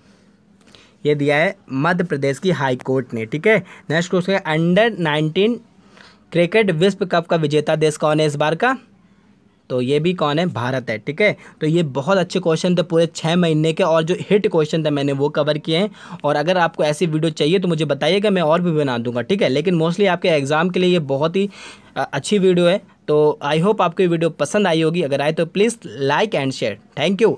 ये दिया है मध्य प्रदेश की हाई कोर्ट ने, ठीक है? Next question under nineteen cricket विश्व कप का विजेता देश कौन है इस बार का? तो ये भी कौन है? भारत है, ठीक है? तो ये बहुत अच्छे क्वेश्चन थे पूरे छः महीने के और जो हिट क्वेश्चन थे मैंने वो कवर किए हैं। और अगर आपको ऐसी वीडियो चाहिए तो मुझे बताइएगा, मैं और भी बना दूँगा, ठीक है? लेकिन मोस्टली आपके एग्ज़ाम के लिए ये बहुत ही अच्छी वीडियो है। तो आई होप आपको ये वीडियो पसंद आई होगी। अगर आए तो please like and share thank you